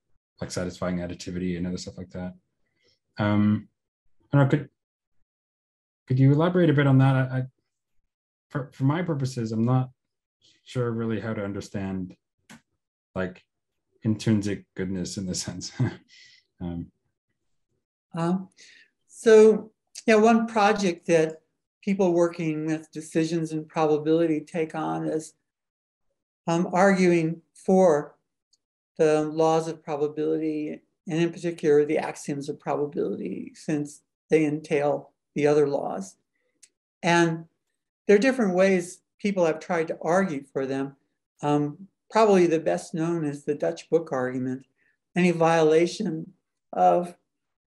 like satisfying additivity and other stuff like that. Um, I don't know, could could you elaborate a bit on that? I, I for, for my purposes, I'm not sure really how to understand like intrinsic goodness in this <laughs> sense. um, uh, so, yeah, one project that people working with decisions and probability take on is um, arguing for the laws of probability, and in particular, the axioms of probability, since they entail the other laws. And there are different ways people have tried to argue for them. Um, probably the best known is the Dutch book argument. Any violation of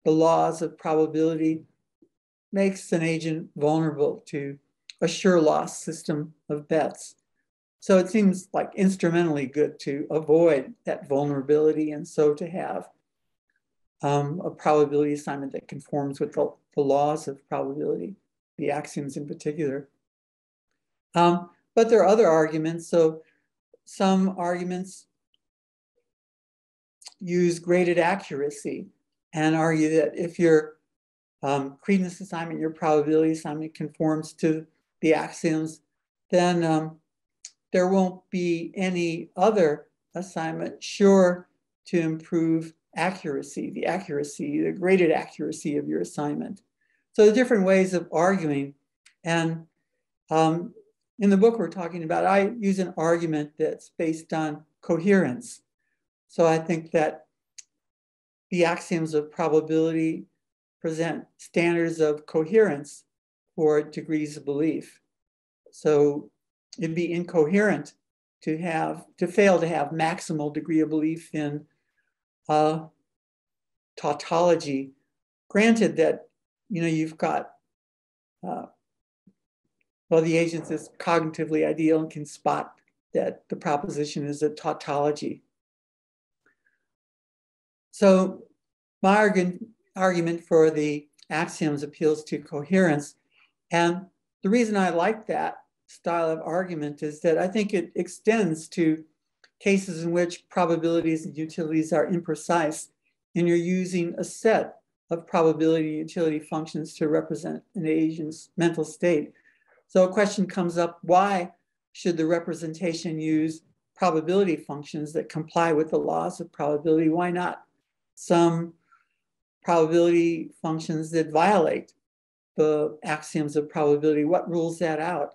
the laws of probability makes an agent vulnerable to a sure loss system of bets. So it seems like instrumentally good to avoid that vulnerability and so to have um, a probability assignment that conforms with the, the, laws of probability, the axioms in particular. Um, but there are other arguments. So some arguments use graded accuracy and argue that if your um, credence assignment, your probability assignment conforms to the axioms, then um, there won't be any other assignment sure to improve accuracy, the accuracy, the graded accuracy of your assignment. So the different ways of arguing. And um, in the book we're talking about, I use an argument that's based on coherence. So I think that the axioms of probability present standards of coherence for degrees of belief. so it'd be incoherent to have to fail to have maximal degree of belief in uh, tautology. Granted that you know you've got uh, well the agent is cognitively ideal and can spot that the proposition is a tautology. So my argument, argument for the axioms appeals to coherence. And the reason I like that style of argument is that I think it extends to cases in which probabilities and utilities are imprecise and you're using a set of probability utility functions to represent an agent's mental state. So a question comes up, why should the representation use probability functions that comply with the laws of probability? Why not some probability functions that violate the axioms of probability? What rules that out?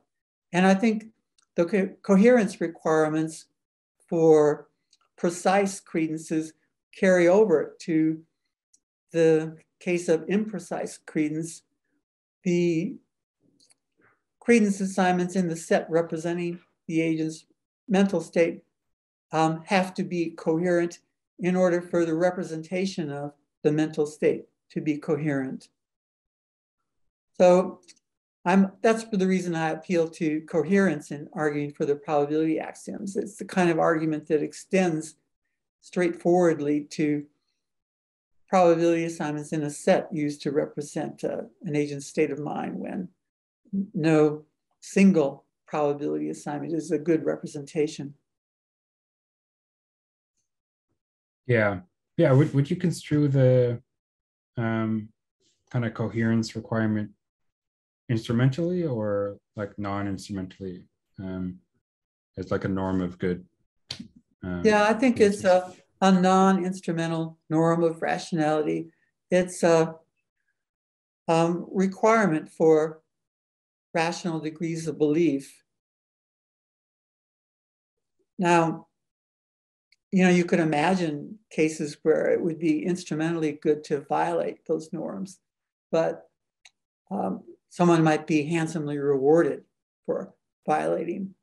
And I think the co coherence requirements for precise credences carry over to the case of imprecise credence. The credence assignments in the set representing the agent's mental state um, have to be coherent in order for the representation of the mental state to be coherent. So I'm, that's for the reason I appeal to coherence in arguing for the probability axioms. It's the kind of argument that extends straightforwardly to probability assignments in a set used to represent uh, an agent's state of mind when no single probability assignment is a good representation. Yeah, yeah. Would would you construe the um, kind of coherence requirement instrumentally or like non-instrumentally um, as like a norm of good? Um, yeah, I think it's a, a non-instrumental norm of rationality. It's a um, requirement for rational degrees of belief. Now, you know, you could imagine cases where it would be instrumentally good to violate those norms, but um, someone might be handsomely rewarded for violating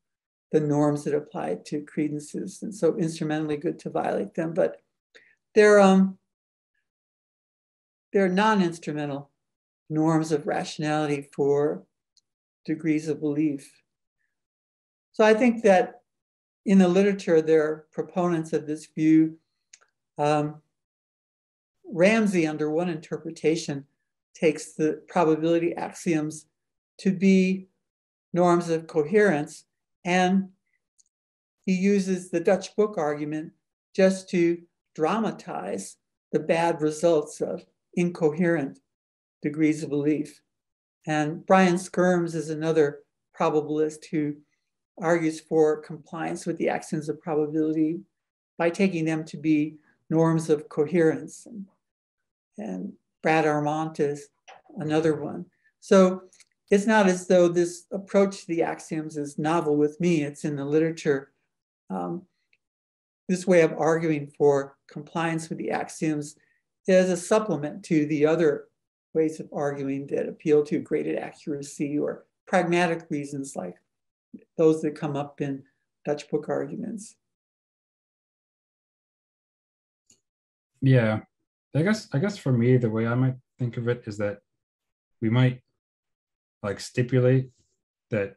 the norms that apply to credences, and so instrumentally good to violate them. But they're um, they're non-instrumental norms of rationality for degrees of belief. So I think that in the literature, there are proponents of this view. Um, Ramsey, under one interpretation, takes the probability axioms to be norms of coherence, and he uses the Dutch book argument just to dramatize the bad results of incoherent degrees of belief. And Brian Skyrms is another probabilist who argues for compliance with the axioms of probability by taking them to be norms of coherence. And, and Brad Armendt is another one. So it's not as though this approach to the axioms is novel with me, it's in the literature. Um, this way of arguing for compliance with the axioms is a supplement to the other ways of arguing that appeal to graded accuracy or pragmatic reasons like those that come up in Dutch book arguments. Yeah, I guess I guess for me the way I might think of it is that we might like stipulate that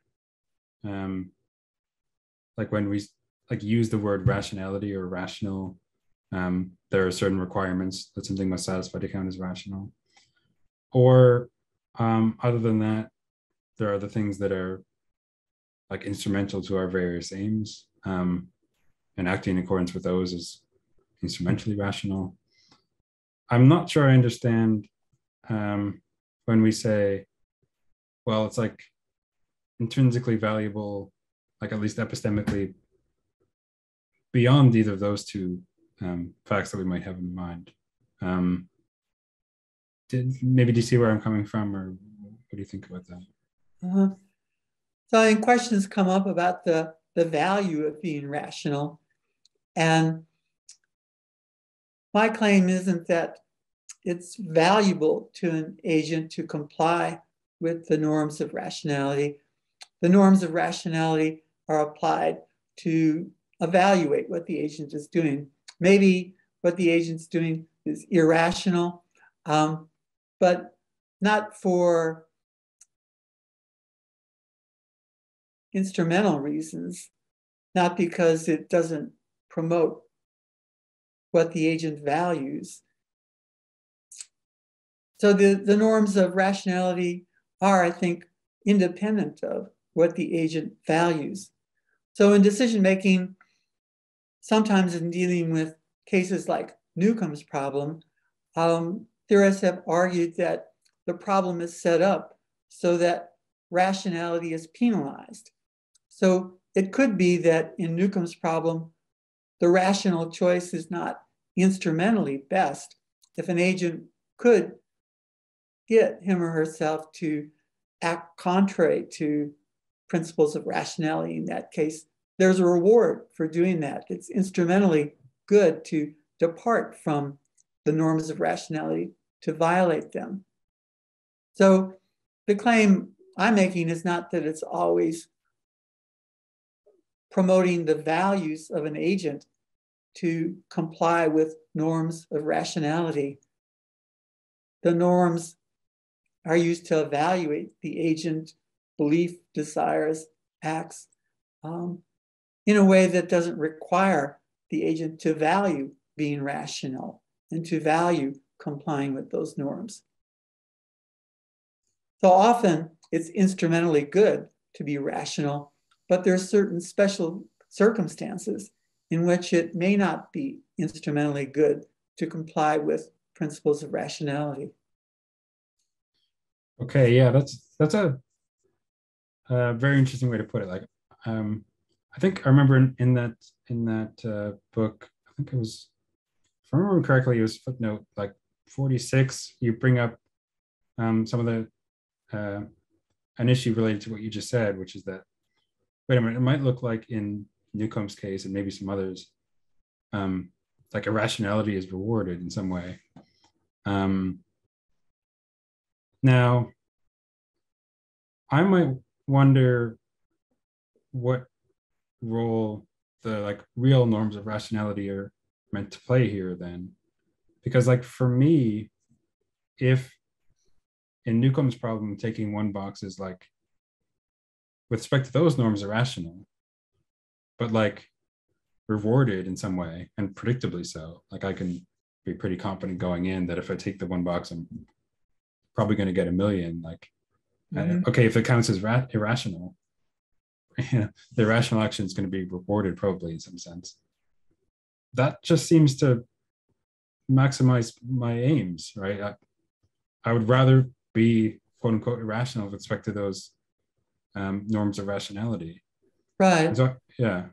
um like when we like use the word rationality or rational um there are certain requirements that something must satisfy to count as rational or um, other than that, there are the things that are like instrumental to our various aims, um, and acting in accordance with those is instrumentally rational. I'm not sure I understand um, when we say, well, it's like intrinsically valuable, like at least epistemically, beyond either of those two um, facts that we might have in mind. Um, did maybe do you see where I'm coming from, or what do you think about that? Uh-huh. So, I questions come up about the the value of being rational, and my claim isn't that it's valuable to an agent to comply with the norms of rationality. the norms of rationality are applied to evaluate what the agent is doing. Maybe what the agent's doing is irrational, um, but not for instrumental reasons, not because it doesn't promote what the agent values. So the, the norms of rationality are, I think, independent of what the agent values. So in decision making, sometimes in dealing with cases like Newcomb's problem, um, theorists have argued that the problem is set up so that rationality is penalized. So it could be that in Newcomb's problem, the rational choice is not instrumentally best. If an agent could get him or herself to act contrary to principles of rationality in that case, there's a reward for doing that. It's instrumentally good to depart from the norms of rationality, to violate them. So the claim I'm making is not that it's always promoting the values of an agent to comply with norms of rationality. The norms are used to evaluate the agent belief, desires, acts um, in a way that doesn't require the agent to value being rational and to value complying with those norms. So often it's instrumentally good to be rational, but there are certain special circumstances in which it may not be instrumentally good to comply with principles of rationality. Okay, yeah, that's that's a, a very interesting way to put it. Like, um, I think I remember in, in that in that uh, book, I think it was, if I remember correctly, it was footnote like forty six. You bring up um, some of the uh, an issue related to what you just said, which is that wait a minute, it might look like in Newcomb's case and maybe some others, um, like irrationality is rewarded in some way. Um, now, I might wonder what role the like real norms of rationality are meant to play here then because like for me if in newcomb's problem taking one box is like with respect to those norms are rational but like rewarded in some way and predictably so. Like i can be pretty confident going in that if i take the one box i'm probably going to get a million like mm-hmm. okay if it counts as ra- irrational <laughs> the irrational action is going to be rewarded probably in some sense. That just seems to maximize my aims right? I, I would rather be quote unquote irrational with respect to those um, norms of rationality. Right. So, yeah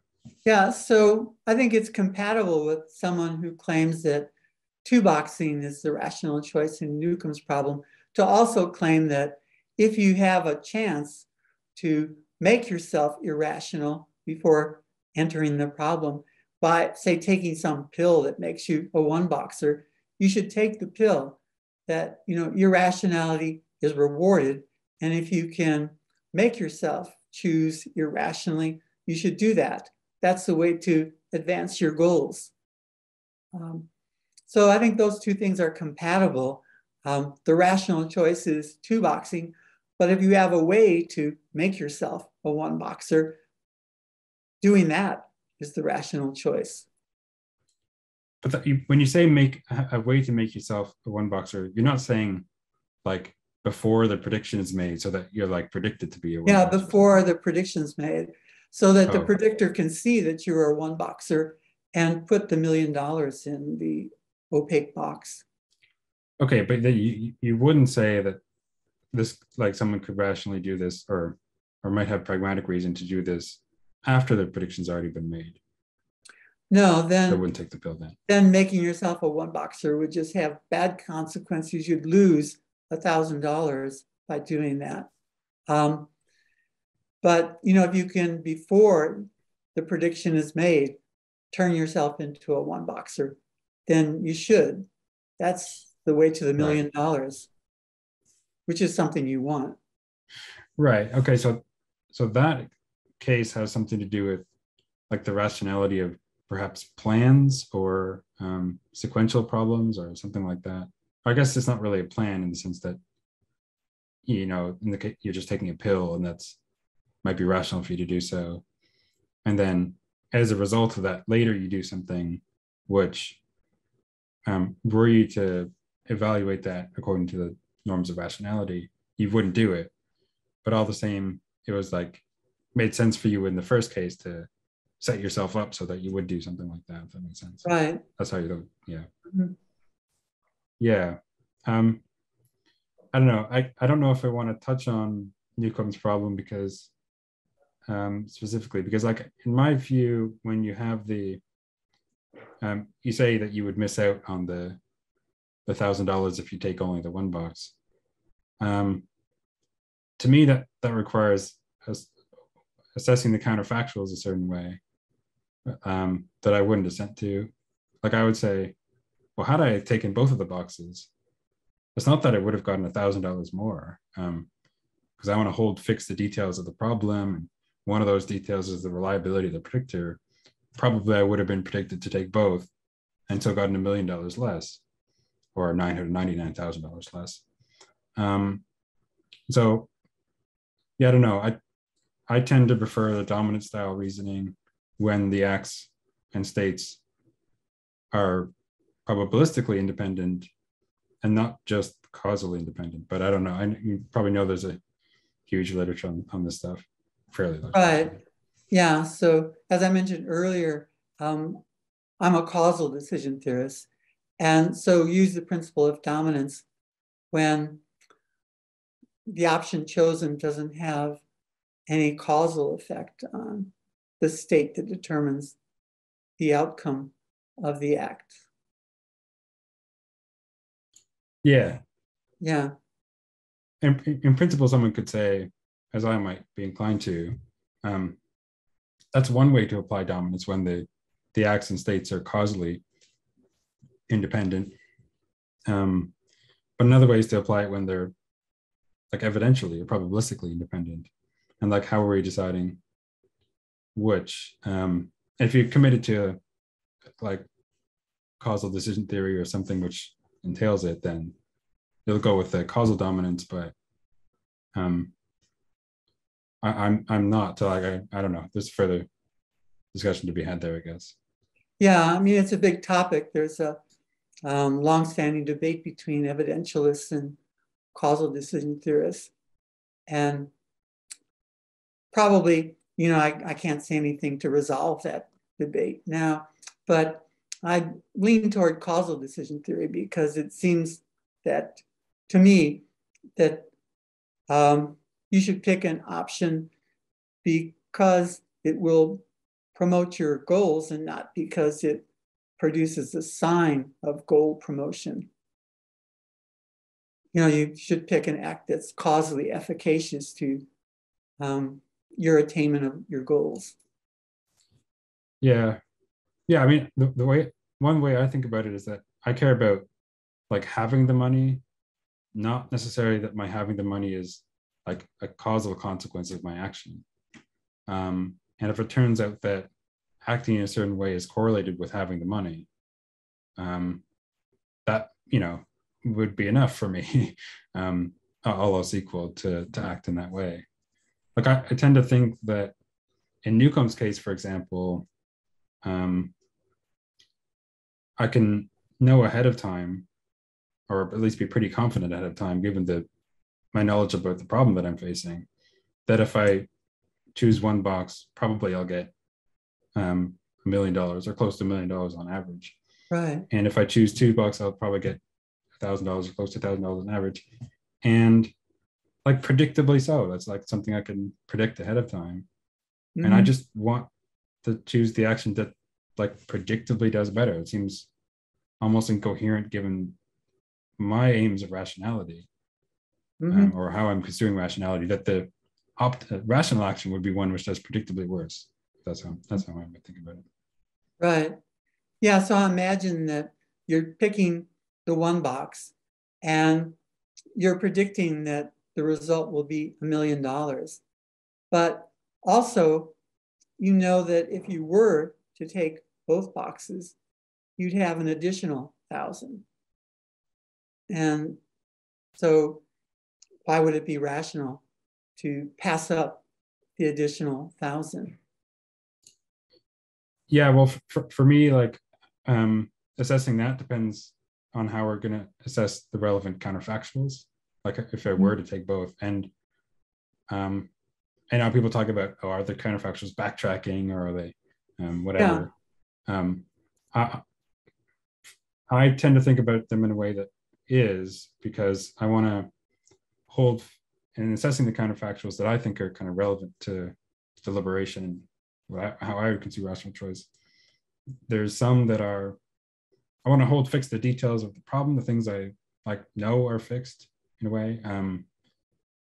yeah so i think it's compatible with someone who claims that two boxing is the rational choice in newcomb's problem to also claim that if you have a chance to make yourself irrational before entering the problem by, say, taking some pill that makes you a one boxer, you should take the pill that, you know, irrationality is rewarded. And if you can make yourself choose irrationally, you should do that. That's the way to advance your goals. Um, so I think those two things are compatible. Um, the rational choice is two boxing, but if you have a way to make yourself a one boxer, doing that is the rational choice. But that when you say make a way to make yourself a one boxer, you're not saying like before the prediction is made, so that you're like predicted to be a one yeah before the prediction is made, so that oh. the predictor can see that you're a one boxer and put the million dollars in the opaque box. Okay, but then you you wouldn't say that this like someone could rationally do this or or might have pragmatic reason to do this after the prediction's already been made. No, then I wouldn't take the pill then. Then making yourself a one boxer would just have bad consequences. You'd lose a thousand dollars by doing that. Um, but you know, if you can before the prediction is made, turn yourself into a one boxer, then you should. That's the way to the million right. dollars, which is something you want. Right. Okay. So, so that case has something to do with like the rationality of perhaps plans or um, sequential problems or something like that. I guess it's not really a plan in the sense that you know in the case you're just taking a pill and that's might be rational for you to do so. And then as a result of that later you do something which um, were you to evaluate that according to the norms of rationality you wouldn't do it. But all the same it was like made sense for you in the first case to set yourself up so that you would do something like that if that makes sense. Right. That's how you do yeah. Mm-hmm. yeah um i don't know. I i don't know if i want to touch on newcomb's problem because um specifically because like in my view when you have the um you say that you would miss out on the the thousand dollars if you take only the one box um to me that that requires assessing the counterfactuals a certain way um, that I wouldn't assent to. Like I would say, well, had I taken both of the boxes, it's not that I would have gotten a thousand dollars more, because um, I want to hold fix the details of the problem. And one of those details is the reliability of the predictor. Probably I would have been predicted to take both, and still gotten a million dollars less, or nine hundred ninety nine thousand dollars less. Um, so, yeah, I don't know. I I tend to prefer the dominant style reasoning when the acts and states are probabilistically independent and not just causally independent. But I don't know. I you probably know there's a huge literature on, on this stuff, fairly large. Right. Yeah. So as I mentioned earlier, um, I'm a causal decision theorist, and so use the principle of dominance when the option chosen doesn't have any causal effect on the state that determines the outcome of the act. Yeah. Yeah. In, in principle, someone could say, as I might be inclined to, um, that's one way to apply dominance when the, the acts and states are causally independent. Um, but another way is to apply it when they're like evidentially or probabilistically independent. And like, how are we deciding which um, if you're committed to like causal decision theory or something which entails it, then you'll go with the causal dominance. But um, I, am I'm, I'm not. So like I, I don't know. There's further discussion to be had there, I guess. Yeah, I mean it's a big topic. There's a um, long-standing debate between evidentialists and causal decision theorists, and probably you know, I, I can't say anything to resolve that debate now, but I lean toward causal decision theory because it seems that to me that um, you should pick an option because it will promote your goals and not because it produces a sign of goal promotion. You know, you should pick an act that's causally efficacious to um, your attainment of your goals. Yeah. Yeah. I mean, the, the way, one way I think about it is that I care about like having the money, not necessarily that my having the money is like a causal consequence of my action. Um, and if it turns out that acting in a certain way is correlated with having the money, um, that, you know, would be enough for me, <laughs> um, all else equal to, to act in that way like I, I tend to think that in Newcomb's case, for example, um, I can know ahead of time, or at least be pretty confident ahead of time, given the my knowledge about the problem that I'm facing, that if I choose one box, probably I'll get um, a million dollars or close to a million dollars on average. Right. And if I choose two boxes, I'll probably get a thousand dollars or close to a thousand dollars on average. And like predictably so. That's like something I can predict ahead of time. Mm-hmm. And I mm-hmm. just want to choose the action that like predictably does better. It seems almost incoherent given my aims of rationality mm-hmm. um, or how I'm construing rationality that the opt- uh, rational action would be one which does predictably worse. That's how that's how I would think about it. Right. Yeah. So I imagine that you're picking the one box and you're predicting that the result will be a million dollars. But also, you know that if you were to take both boxes, you'd have an additional thousand. And so, why would it be rational to pass up the additional thousand? Yeah, well, for, for me, like um, assessing that depends on how we're going to assess the relevant counterfactuals. Like if I were to take both, and um, I know people talk about, oh, are the counterfactuals backtracking or are they um, whatever? Yeah. Um, I, I tend to think about them in a way that is because I want to hold in assessing the counterfactuals that I think are kind of relevant to deliberation and how I would consider rational choice. There's some that are I want to hold fixed the details of the problem, the things I like know are fixed in a way. Um,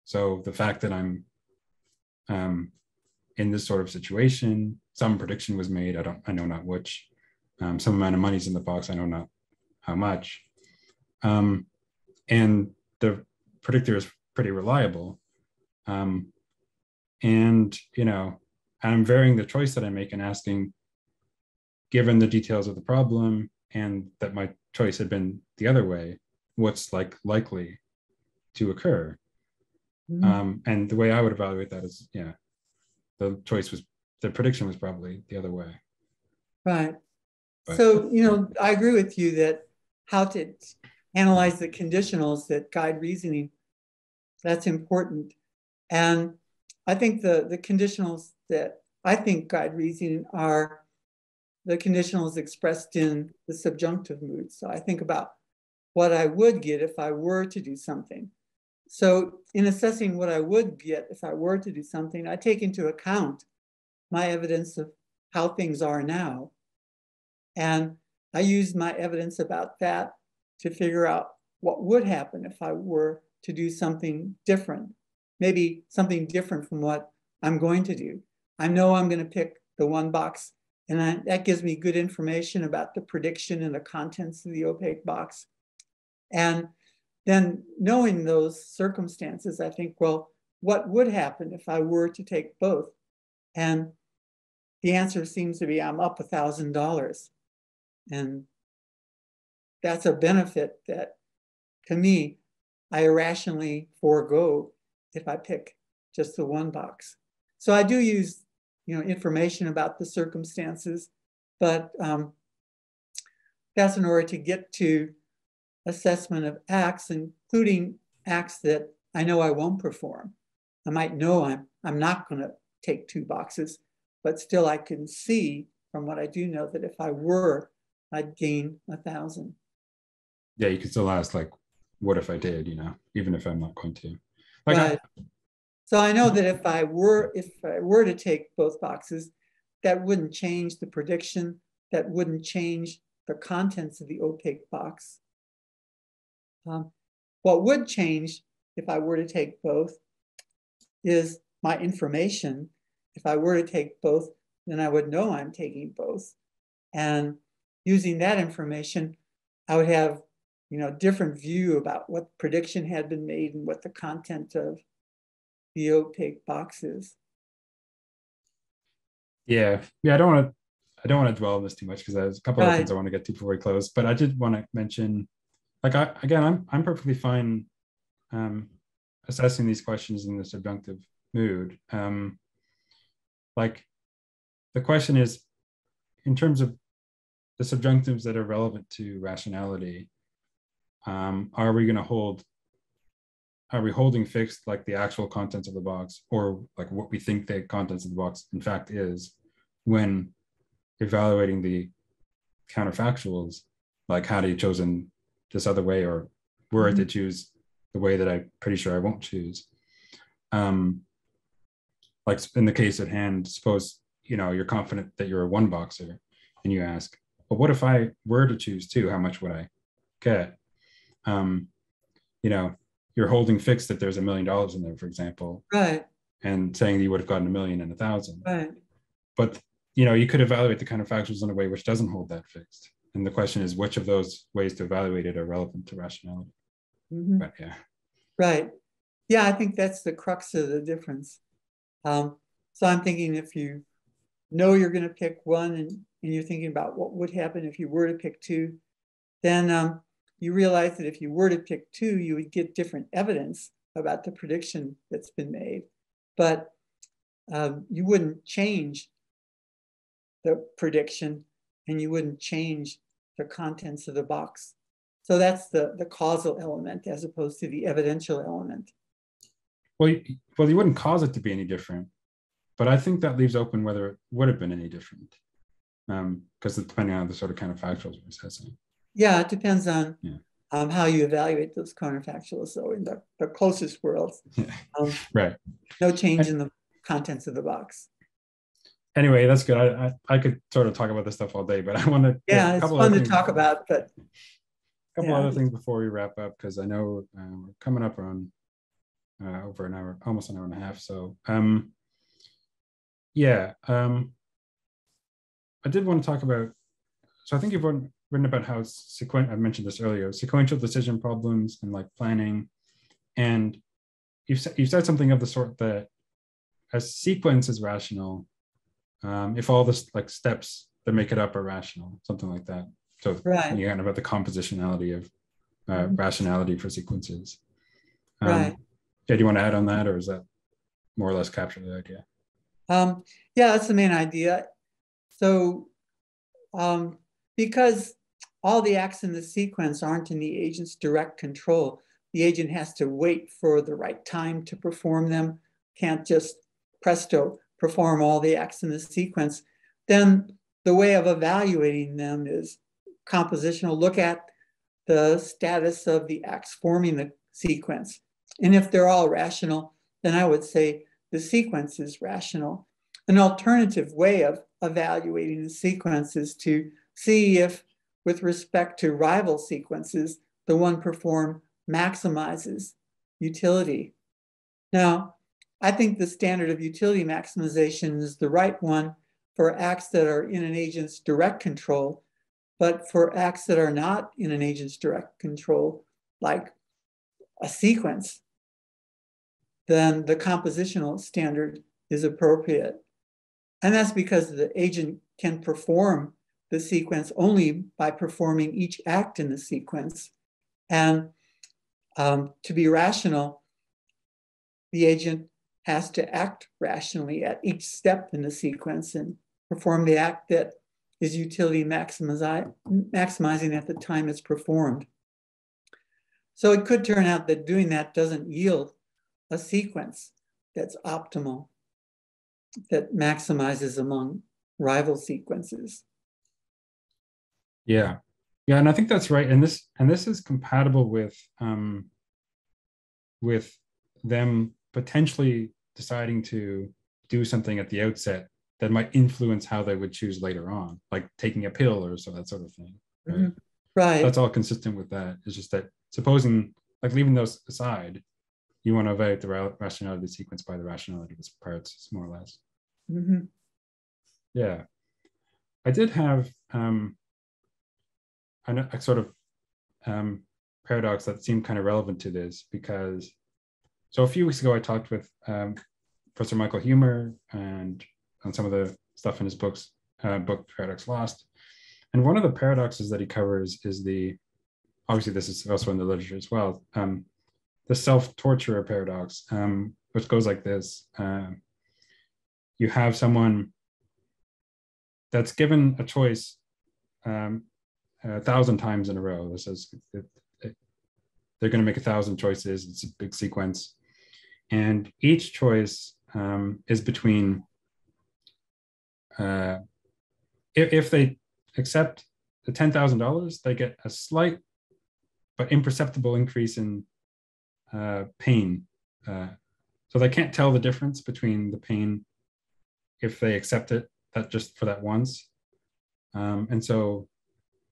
so the fact that I'm um, in this sort of situation, some prediction was made. I don't, I know not which. Um, some amount of money's in the box. I know not how much. Um, and the predictor is pretty reliable. Um, and you know, I'm varying the choice that I make and asking, given the details of the problem, and that my choice had been the other way, what's like likely to occur? Mm-hmm. Um, and the way I would evaluate that is, yeah, the choice was the prediction was probably the other way. Right. But, so, you know, I agree with you that how to analyze the conditionals that guide reasoning, that's important. And I think the, the conditionals that I think guide reasoning are the conditionals expressed in the subjunctive mood. So I think about what I would get if I were to do something. So in assessing what I would get if I were to do something, I take into account my evidence of how things are now. And I use my evidence about that to figure out what would happen if I were to do something different, maybe something different from what I'm going to do. I know I'm going to pick the one box and I, that gives me good information about the prediction and the contents of the opaque box. And then knowing those circumstances, I think, well, what would happen if I were to take both? And the answer seems to be I'm up a thousand dollars. And that's a benefit that to me, I irrationally forego if I pick just the one box. So I do use you know, information about the circumstances, but um, that's in order to get to assessment of acts, including acts that I know I won't perform. I might know I'm, I'm not going to take two boxes, but still I can see from what I do know that if I were, I'd gain a thousand. Yeah, you could still ask, like, what if I did, you know, even if I'm not going to. Like, right. I, so I know that if I were if I were to take both boxes, that wouldn't change the prediction, that wouldn't change the contents of the opaque box. Um, what would change if I were to take both is my information. If I were to take both, then I would know I'm taking both. And using that information, I would have, you know, different view about what prediction had been made and what the content of the opaque boxes. Yeah, yeah. I don't want to. I don't want to dwell on this too much because there's a couple of things I want to get to before we close. But I did want to mention, like, I again, I'm I'm perfectly fine um, assessing these questions in this subjunctive mood. Um, like, the question is, in terms of the subjunctives that are relevant to rationality, um, are we going to hold are we holding fixed like the actual contents of the box or like what we think the contents of the box in fact is when evaluating the counterfactuals like had he chosen this other way or were mm-hmm. to choose the way that i'm pretty sure i won't choose? Um like in the case at hand suppose you know you're confident that you're a one boxer and you ask well what if i were to choose two? How much would i get um you know you're holding fixed that there's a million dollars in there, for example, right? And saying you would have gotten a million and a thousand, right? But you know, you could evaluate the kind of counterfactuals in a way which doesn't hold that fixed. And the question is, which of those ways to evaluate it are relevant to rationality? Mm-hmm. But yeah, right. Yeah, I think that's the crux of the difference. Um, so I'm thinking if you know you're going to pick one and, and you're thinking about what would happen if you were to pick two, then um, you realize that if you were to pick two, you would get different evidence about the prediction that's been made. But um, you wouldn't change the prediction and you wouldn't change the contents of the box. So that's the, the causal element as opposed to the evidential element. Well, you, well, you wouldn't cause it to be any different, but I think that leaves open whether it would have been any different, because um, depending on the sort of counterfactuals we're assessing. Yeah, it depends on yeah. um, how you evaluate those counterfactuals. So in the, the closest worlds, <laughs> um, right, no change in the contents of the box. Anyway, that's good. I, I, I could sort of talk about this stuff all day, but I want <laughs> to yeah, it's fun to talk about. But a couple yeah. other things before we wrap up because I know uh, we're coming up on uh, over an hour, almost an hour and a half. So, um, yeah, um, I did want to talk about. So I think you've written about how sequential. I mentioned this earlier. Sequential decision problems and like planning, and you've you've said something of the sort that a sequence is rational um, if all the like steps that make it up are rational, something like that. So right. you kind of about the compositionality of uh, mm-hmm. rationality for sequences. Um, right. Yeah, do you want to add on that, or is that more or less capture the idea? Um, yeah, that's the main idea. So, um, because all the acts in the sequence aren't in the agent's direct control, the agent has to wait for the right time to perform them. Can't just presto perform all the acts in the sequence. Then the way of evaluating them is compositional. Look at the status of the acts forming the sequence. And if they're all rational, then I would say the sequence is rational. An alternative way of evaluating the sequence is to see if, with respect to rival sequences, the one performed maximizes utility. Now, I think the standard of utility maximization is the right one for acts that are in an agent's direct control, but for acts that are not in an agent's direct control, like a sequence, then the compositional standard is appropriate. And that's because the agent can perform the sequence only by performing each act in the sequence. And um, to be rational, the agent has to act rationally at each step in the sequence and perform the act that is utility maximizing at the time it's performed. So it could turn out that doing that doesn't yield a sequence that's optimal, that maximizes among rival sequences. Yeah, yeah, and I think that's right. And this and this is compatible with um, with them potentially deciding to do something at the outset that might influence how they would choose later on, like taking a pill or so that sort of thing. Right. Mm-hmm. right. That's all consistent with that. It's just that supposing, like leaving those aside, you want to evaluate the rationality of the sequence by the rationality of its parts, more or less. Mm-hmm. Yeah. I did have um, a, a sort of um, paradox that seemed kind of relevant to this because so a few weeks ago, I talked with um, Professor Michael Huemer and on some of the stuff in his books, uh, book Paradox Lost. And one of the paradoxes that he covers is the, obviously this is also in the literature as well, um, the self-torturer paradox, um, which goes like this. Uh, you have someone that's given a choice um, a thousand times in a row. This is, it, it, they're going to make a thousand choices. It's a big sequence. And each choice um, is between, uh, if, if they accept the $10,000, they get a slight but imperceptible increase in uh, pain. Uh, so they can't tell the difference between the pain if they accept it that just for that once. Um, and so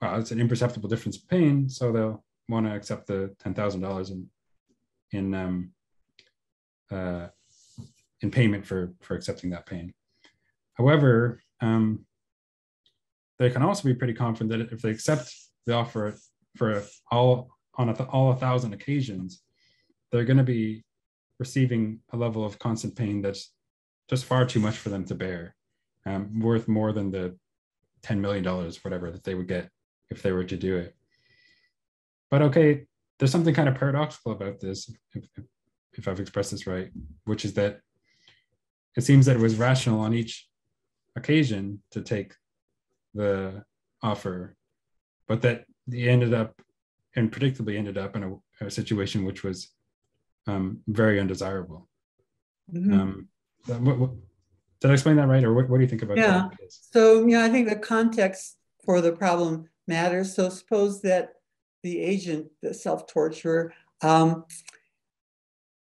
well, it's an imperceptible difference in pain. So they'll want to accept the $10,000 in, in um, uh, in payment for for accepting that pain. However, um, they can also be pretty confident that if they accept the offer for all on a, all a thousand occasions, they're going to be receiving a level of constant pain that's just far too much for them to bear, um, worth more than the $10 million, whatever, that they would get if they were to do it. But okay, there's something kind of paradoxical about this, if, if, I've expressed this right, which is that it seems that it was rational on each occasion to take the offer, but that he ended up and predictably ended up in a, a situation which was um, very undesirable. Mm-hmm. Um, what, what, did I explain that right, or what, what do you think about yeah. that? So, yeah, I think the context for the problem matters. So, suppose that the agent, the self torturer, um,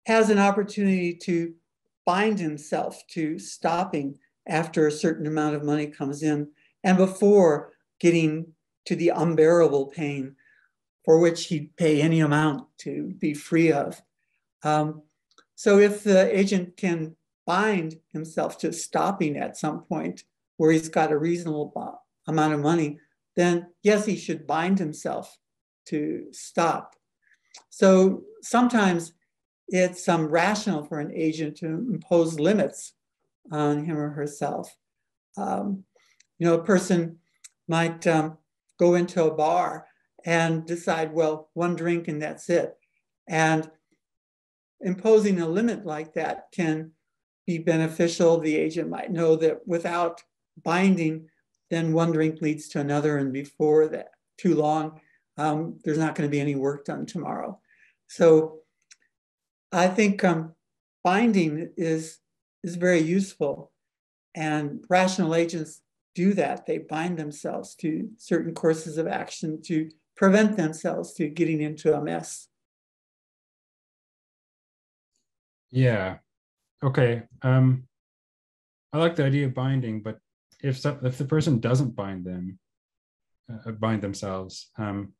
has an opportunity to bind himself to stopping after a certain amount of money comes in and before getting to the unbearable pain for which he'd pay any amount to be free of. Um, so if the agent can bind himself to stopping at some point where he's got a reasonable amount of money, then yes, he should bind himself to stop. So sometimes it's um, rational for an agent to impose limits on him or herself. Um, you know, a person might um, go into a bar and decide, well, one drink and that's it. And imposing a limit like that can be beneficial. The agent might know that without binding, then one drink leads to another, and before that, too long, um, there's not going to be any work done tomorrow. So I think um, binding is is very useful, and rational agents do that. They bind themselves to certain courses of action to prevent themselves to getting into a mess. Yeah. Okay. Um, I like the idea of binding, but if some, if the person doesn't bind them, uh, bind themselves, um,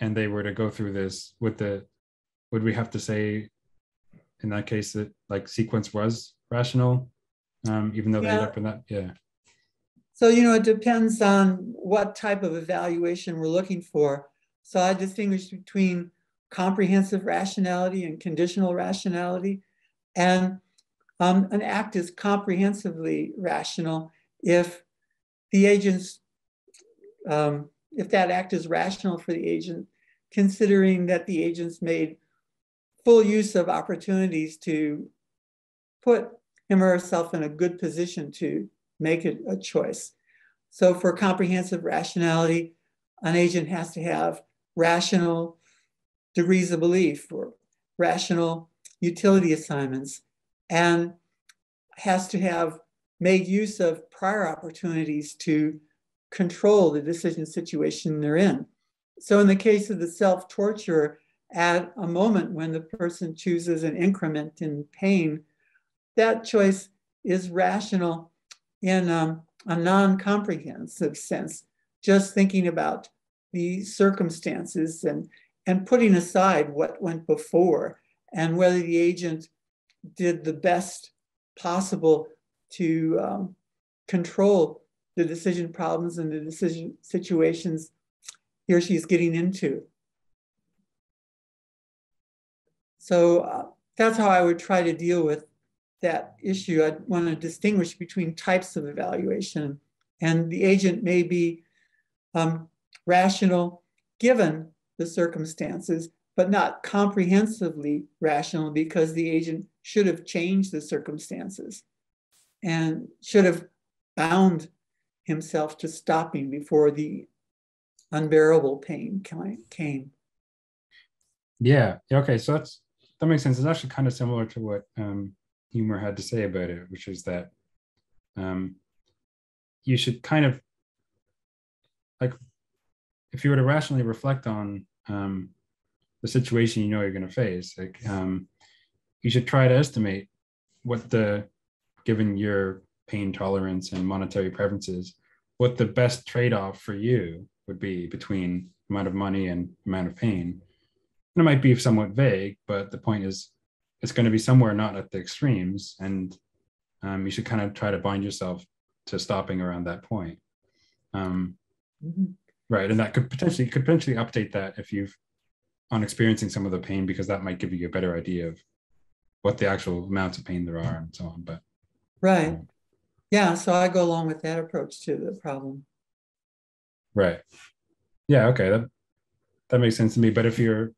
and they were to go through this with the, would we have to say, in that case, that like sequence was rational, um, even though yeah. they end up in that? Yeah. So you know, it depends on what type of evaluation we're looking for. So I distinguish between comprehensive rationality and conditional rationality. And um, an act is comprehensively rational if the agent's, um, if that act is rational for the agent, considering that the agent's made full use of opportunities to put him or herself in a good position to make a, a choice. So for comprehensive rationality, an agent has to have rational degrees of belief or rational utility assignments and has to have made use of prior opportunities to control the decision situation they're in. So, in the case of the self torture, at a moment when the person chooses an increment in pain, that choice is rational in um, a non comprehensive sense, just thinking about the circumstances and, and putting aside what went before and whether the agent did the best possible to um, control the decision problems and the decision situations he or she is getting into. So uh, that's how I would try to deal with that issue. I'd want to distinguish between types of evaluation, and the agent may be um, rational given the circumstances, but not comprehensively rational because the agent should have changed the circumstances and should have bound himself to stopping before the unbearable pain came. Yeah. Okay. So that's that makes sense. It's actually kind of similar to what um, Huemer had to say about it, which is that um, you should kind of like if you were to rationally reflect on um, the situation you know you're going to face, like um, you should try to estimate what the, given your pain tolerance and monetary preferences, what the best trade-off for you would be between amount of money and amount of pain. And it might be somewhat vague, but the point is, it's going to be somewhere not at the extremes, and um, you should kind of try to bind yourself to stopping around that point. Um, mm-hmm. Right, and that could potentially could potentially update that if you've on experiencing some of the pain because that might give you a better idea of what the actual amounts of pain there are and so on. But Right. Yeah. So I go along with that approach to the problem. Right. Yeah. Okay. That that makes sense to me. But if you're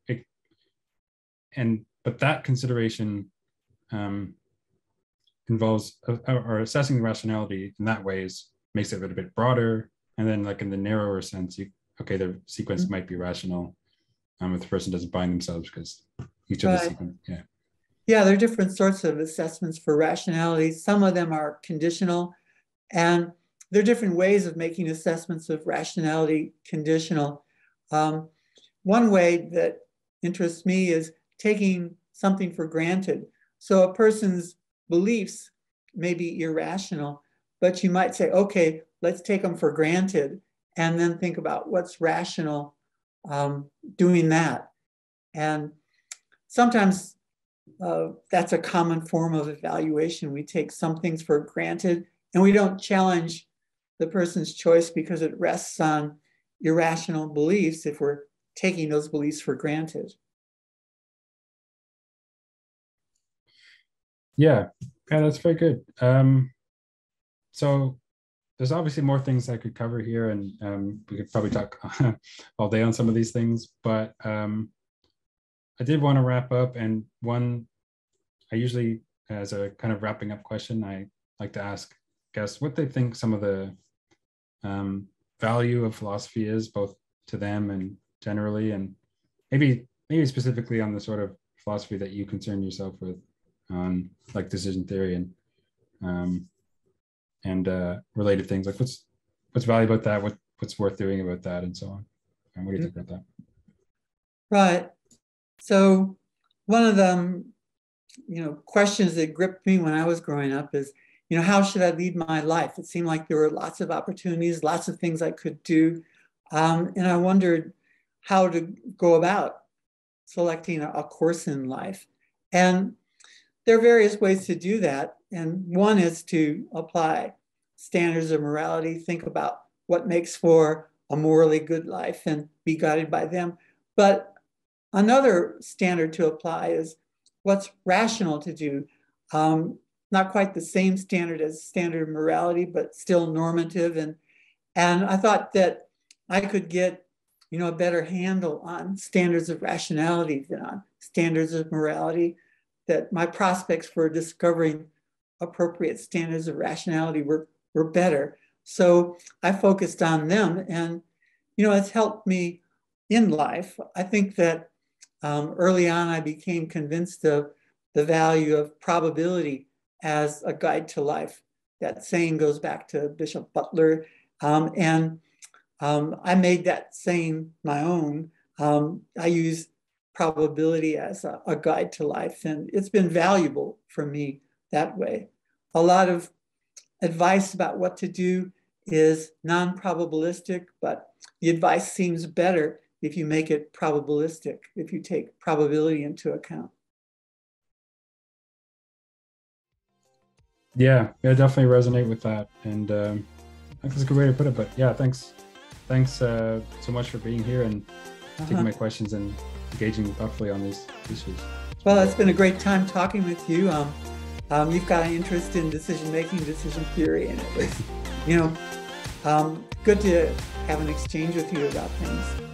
and but that consideration um, involves uh, or assessing rationality in that way is makes it a bit broader. And then like in the narrower sense, you okay, the sequence mm-hmm. might be rational um, if the person doesn't bind themselves because each right. of the sequence, yeah. Yeah, there are different sorts of assessments for rationality. Some of them are conditional, and there are different ways of making assessments of rationality conditional. Um, one way that interests me is taking something for granted. So a person's beliefs may be irrational, but you might say, okay, let's take them for granted and then think about what's rational um, doing that. And sometimes uh, that's a common form of evaluation. We take some things for granted and we don't challenge the person's choice because it rests on irrational beliefs if we're taking those beliefs for granted. Yeah, yeah, that's very good. Um, so there's obviously more things I could cover here, and um, we could probably talk <laughs> all day on some of these things. But um, I did want to wrap up, and one I usually, as a kind of wrapping up question, I like to ask guests what they think some of the um, value of philosophy is, both to them and generally, and maybe maybe specifically on the sort of philosophy that you concern yourself with on like decision theory and um, and uh, related things. Like what's what's valuable about that? What what's worth doing about that and so on? And what do you think about that? Right so one of the you know questions that gripped me when i was growing up is you know how should i lead my life it seemed like there were lots of opportunities lots of things i could do um, and i wondered how to go about selecting a, a course in life and there are various ways to do that. And one is to apply standards of morality, think about what makes for a morally good life and be guided by them. But another standard to apply is what's rational to do. Um, not quite the same standard as standard morality, but still normative. And, and I thought that I could get you know, a better handle on standards of rationality than on standards of morality that my prospects for discovering appropriate standards of rationality were, were better. So I focused on them and, you know, it's helped me in life. I think that um, early on I became convinced of the value of probability as a guide to life. That saying goes back to Bishop Butler. Um, and um, I made that saying my own. Um, I use probability as a, a, guide to life. And it's been valuable for me that way. A lot of advice about what to do is non probabilistic, but the advice seems better if you make it probabilistic, if you take probability into account. Yeah, I definitely resonate with that. And um, that's a good way to put it. But yeah, thanks. Thanks uh, so much for being here and uh-huh. taking my questions and engaging thoughtfully on these issues. Well, it's been a great time talking with you. Um, um, you've got an interest in decision making, decision theory, and it was, you know, um, good to have an exchange with you about things.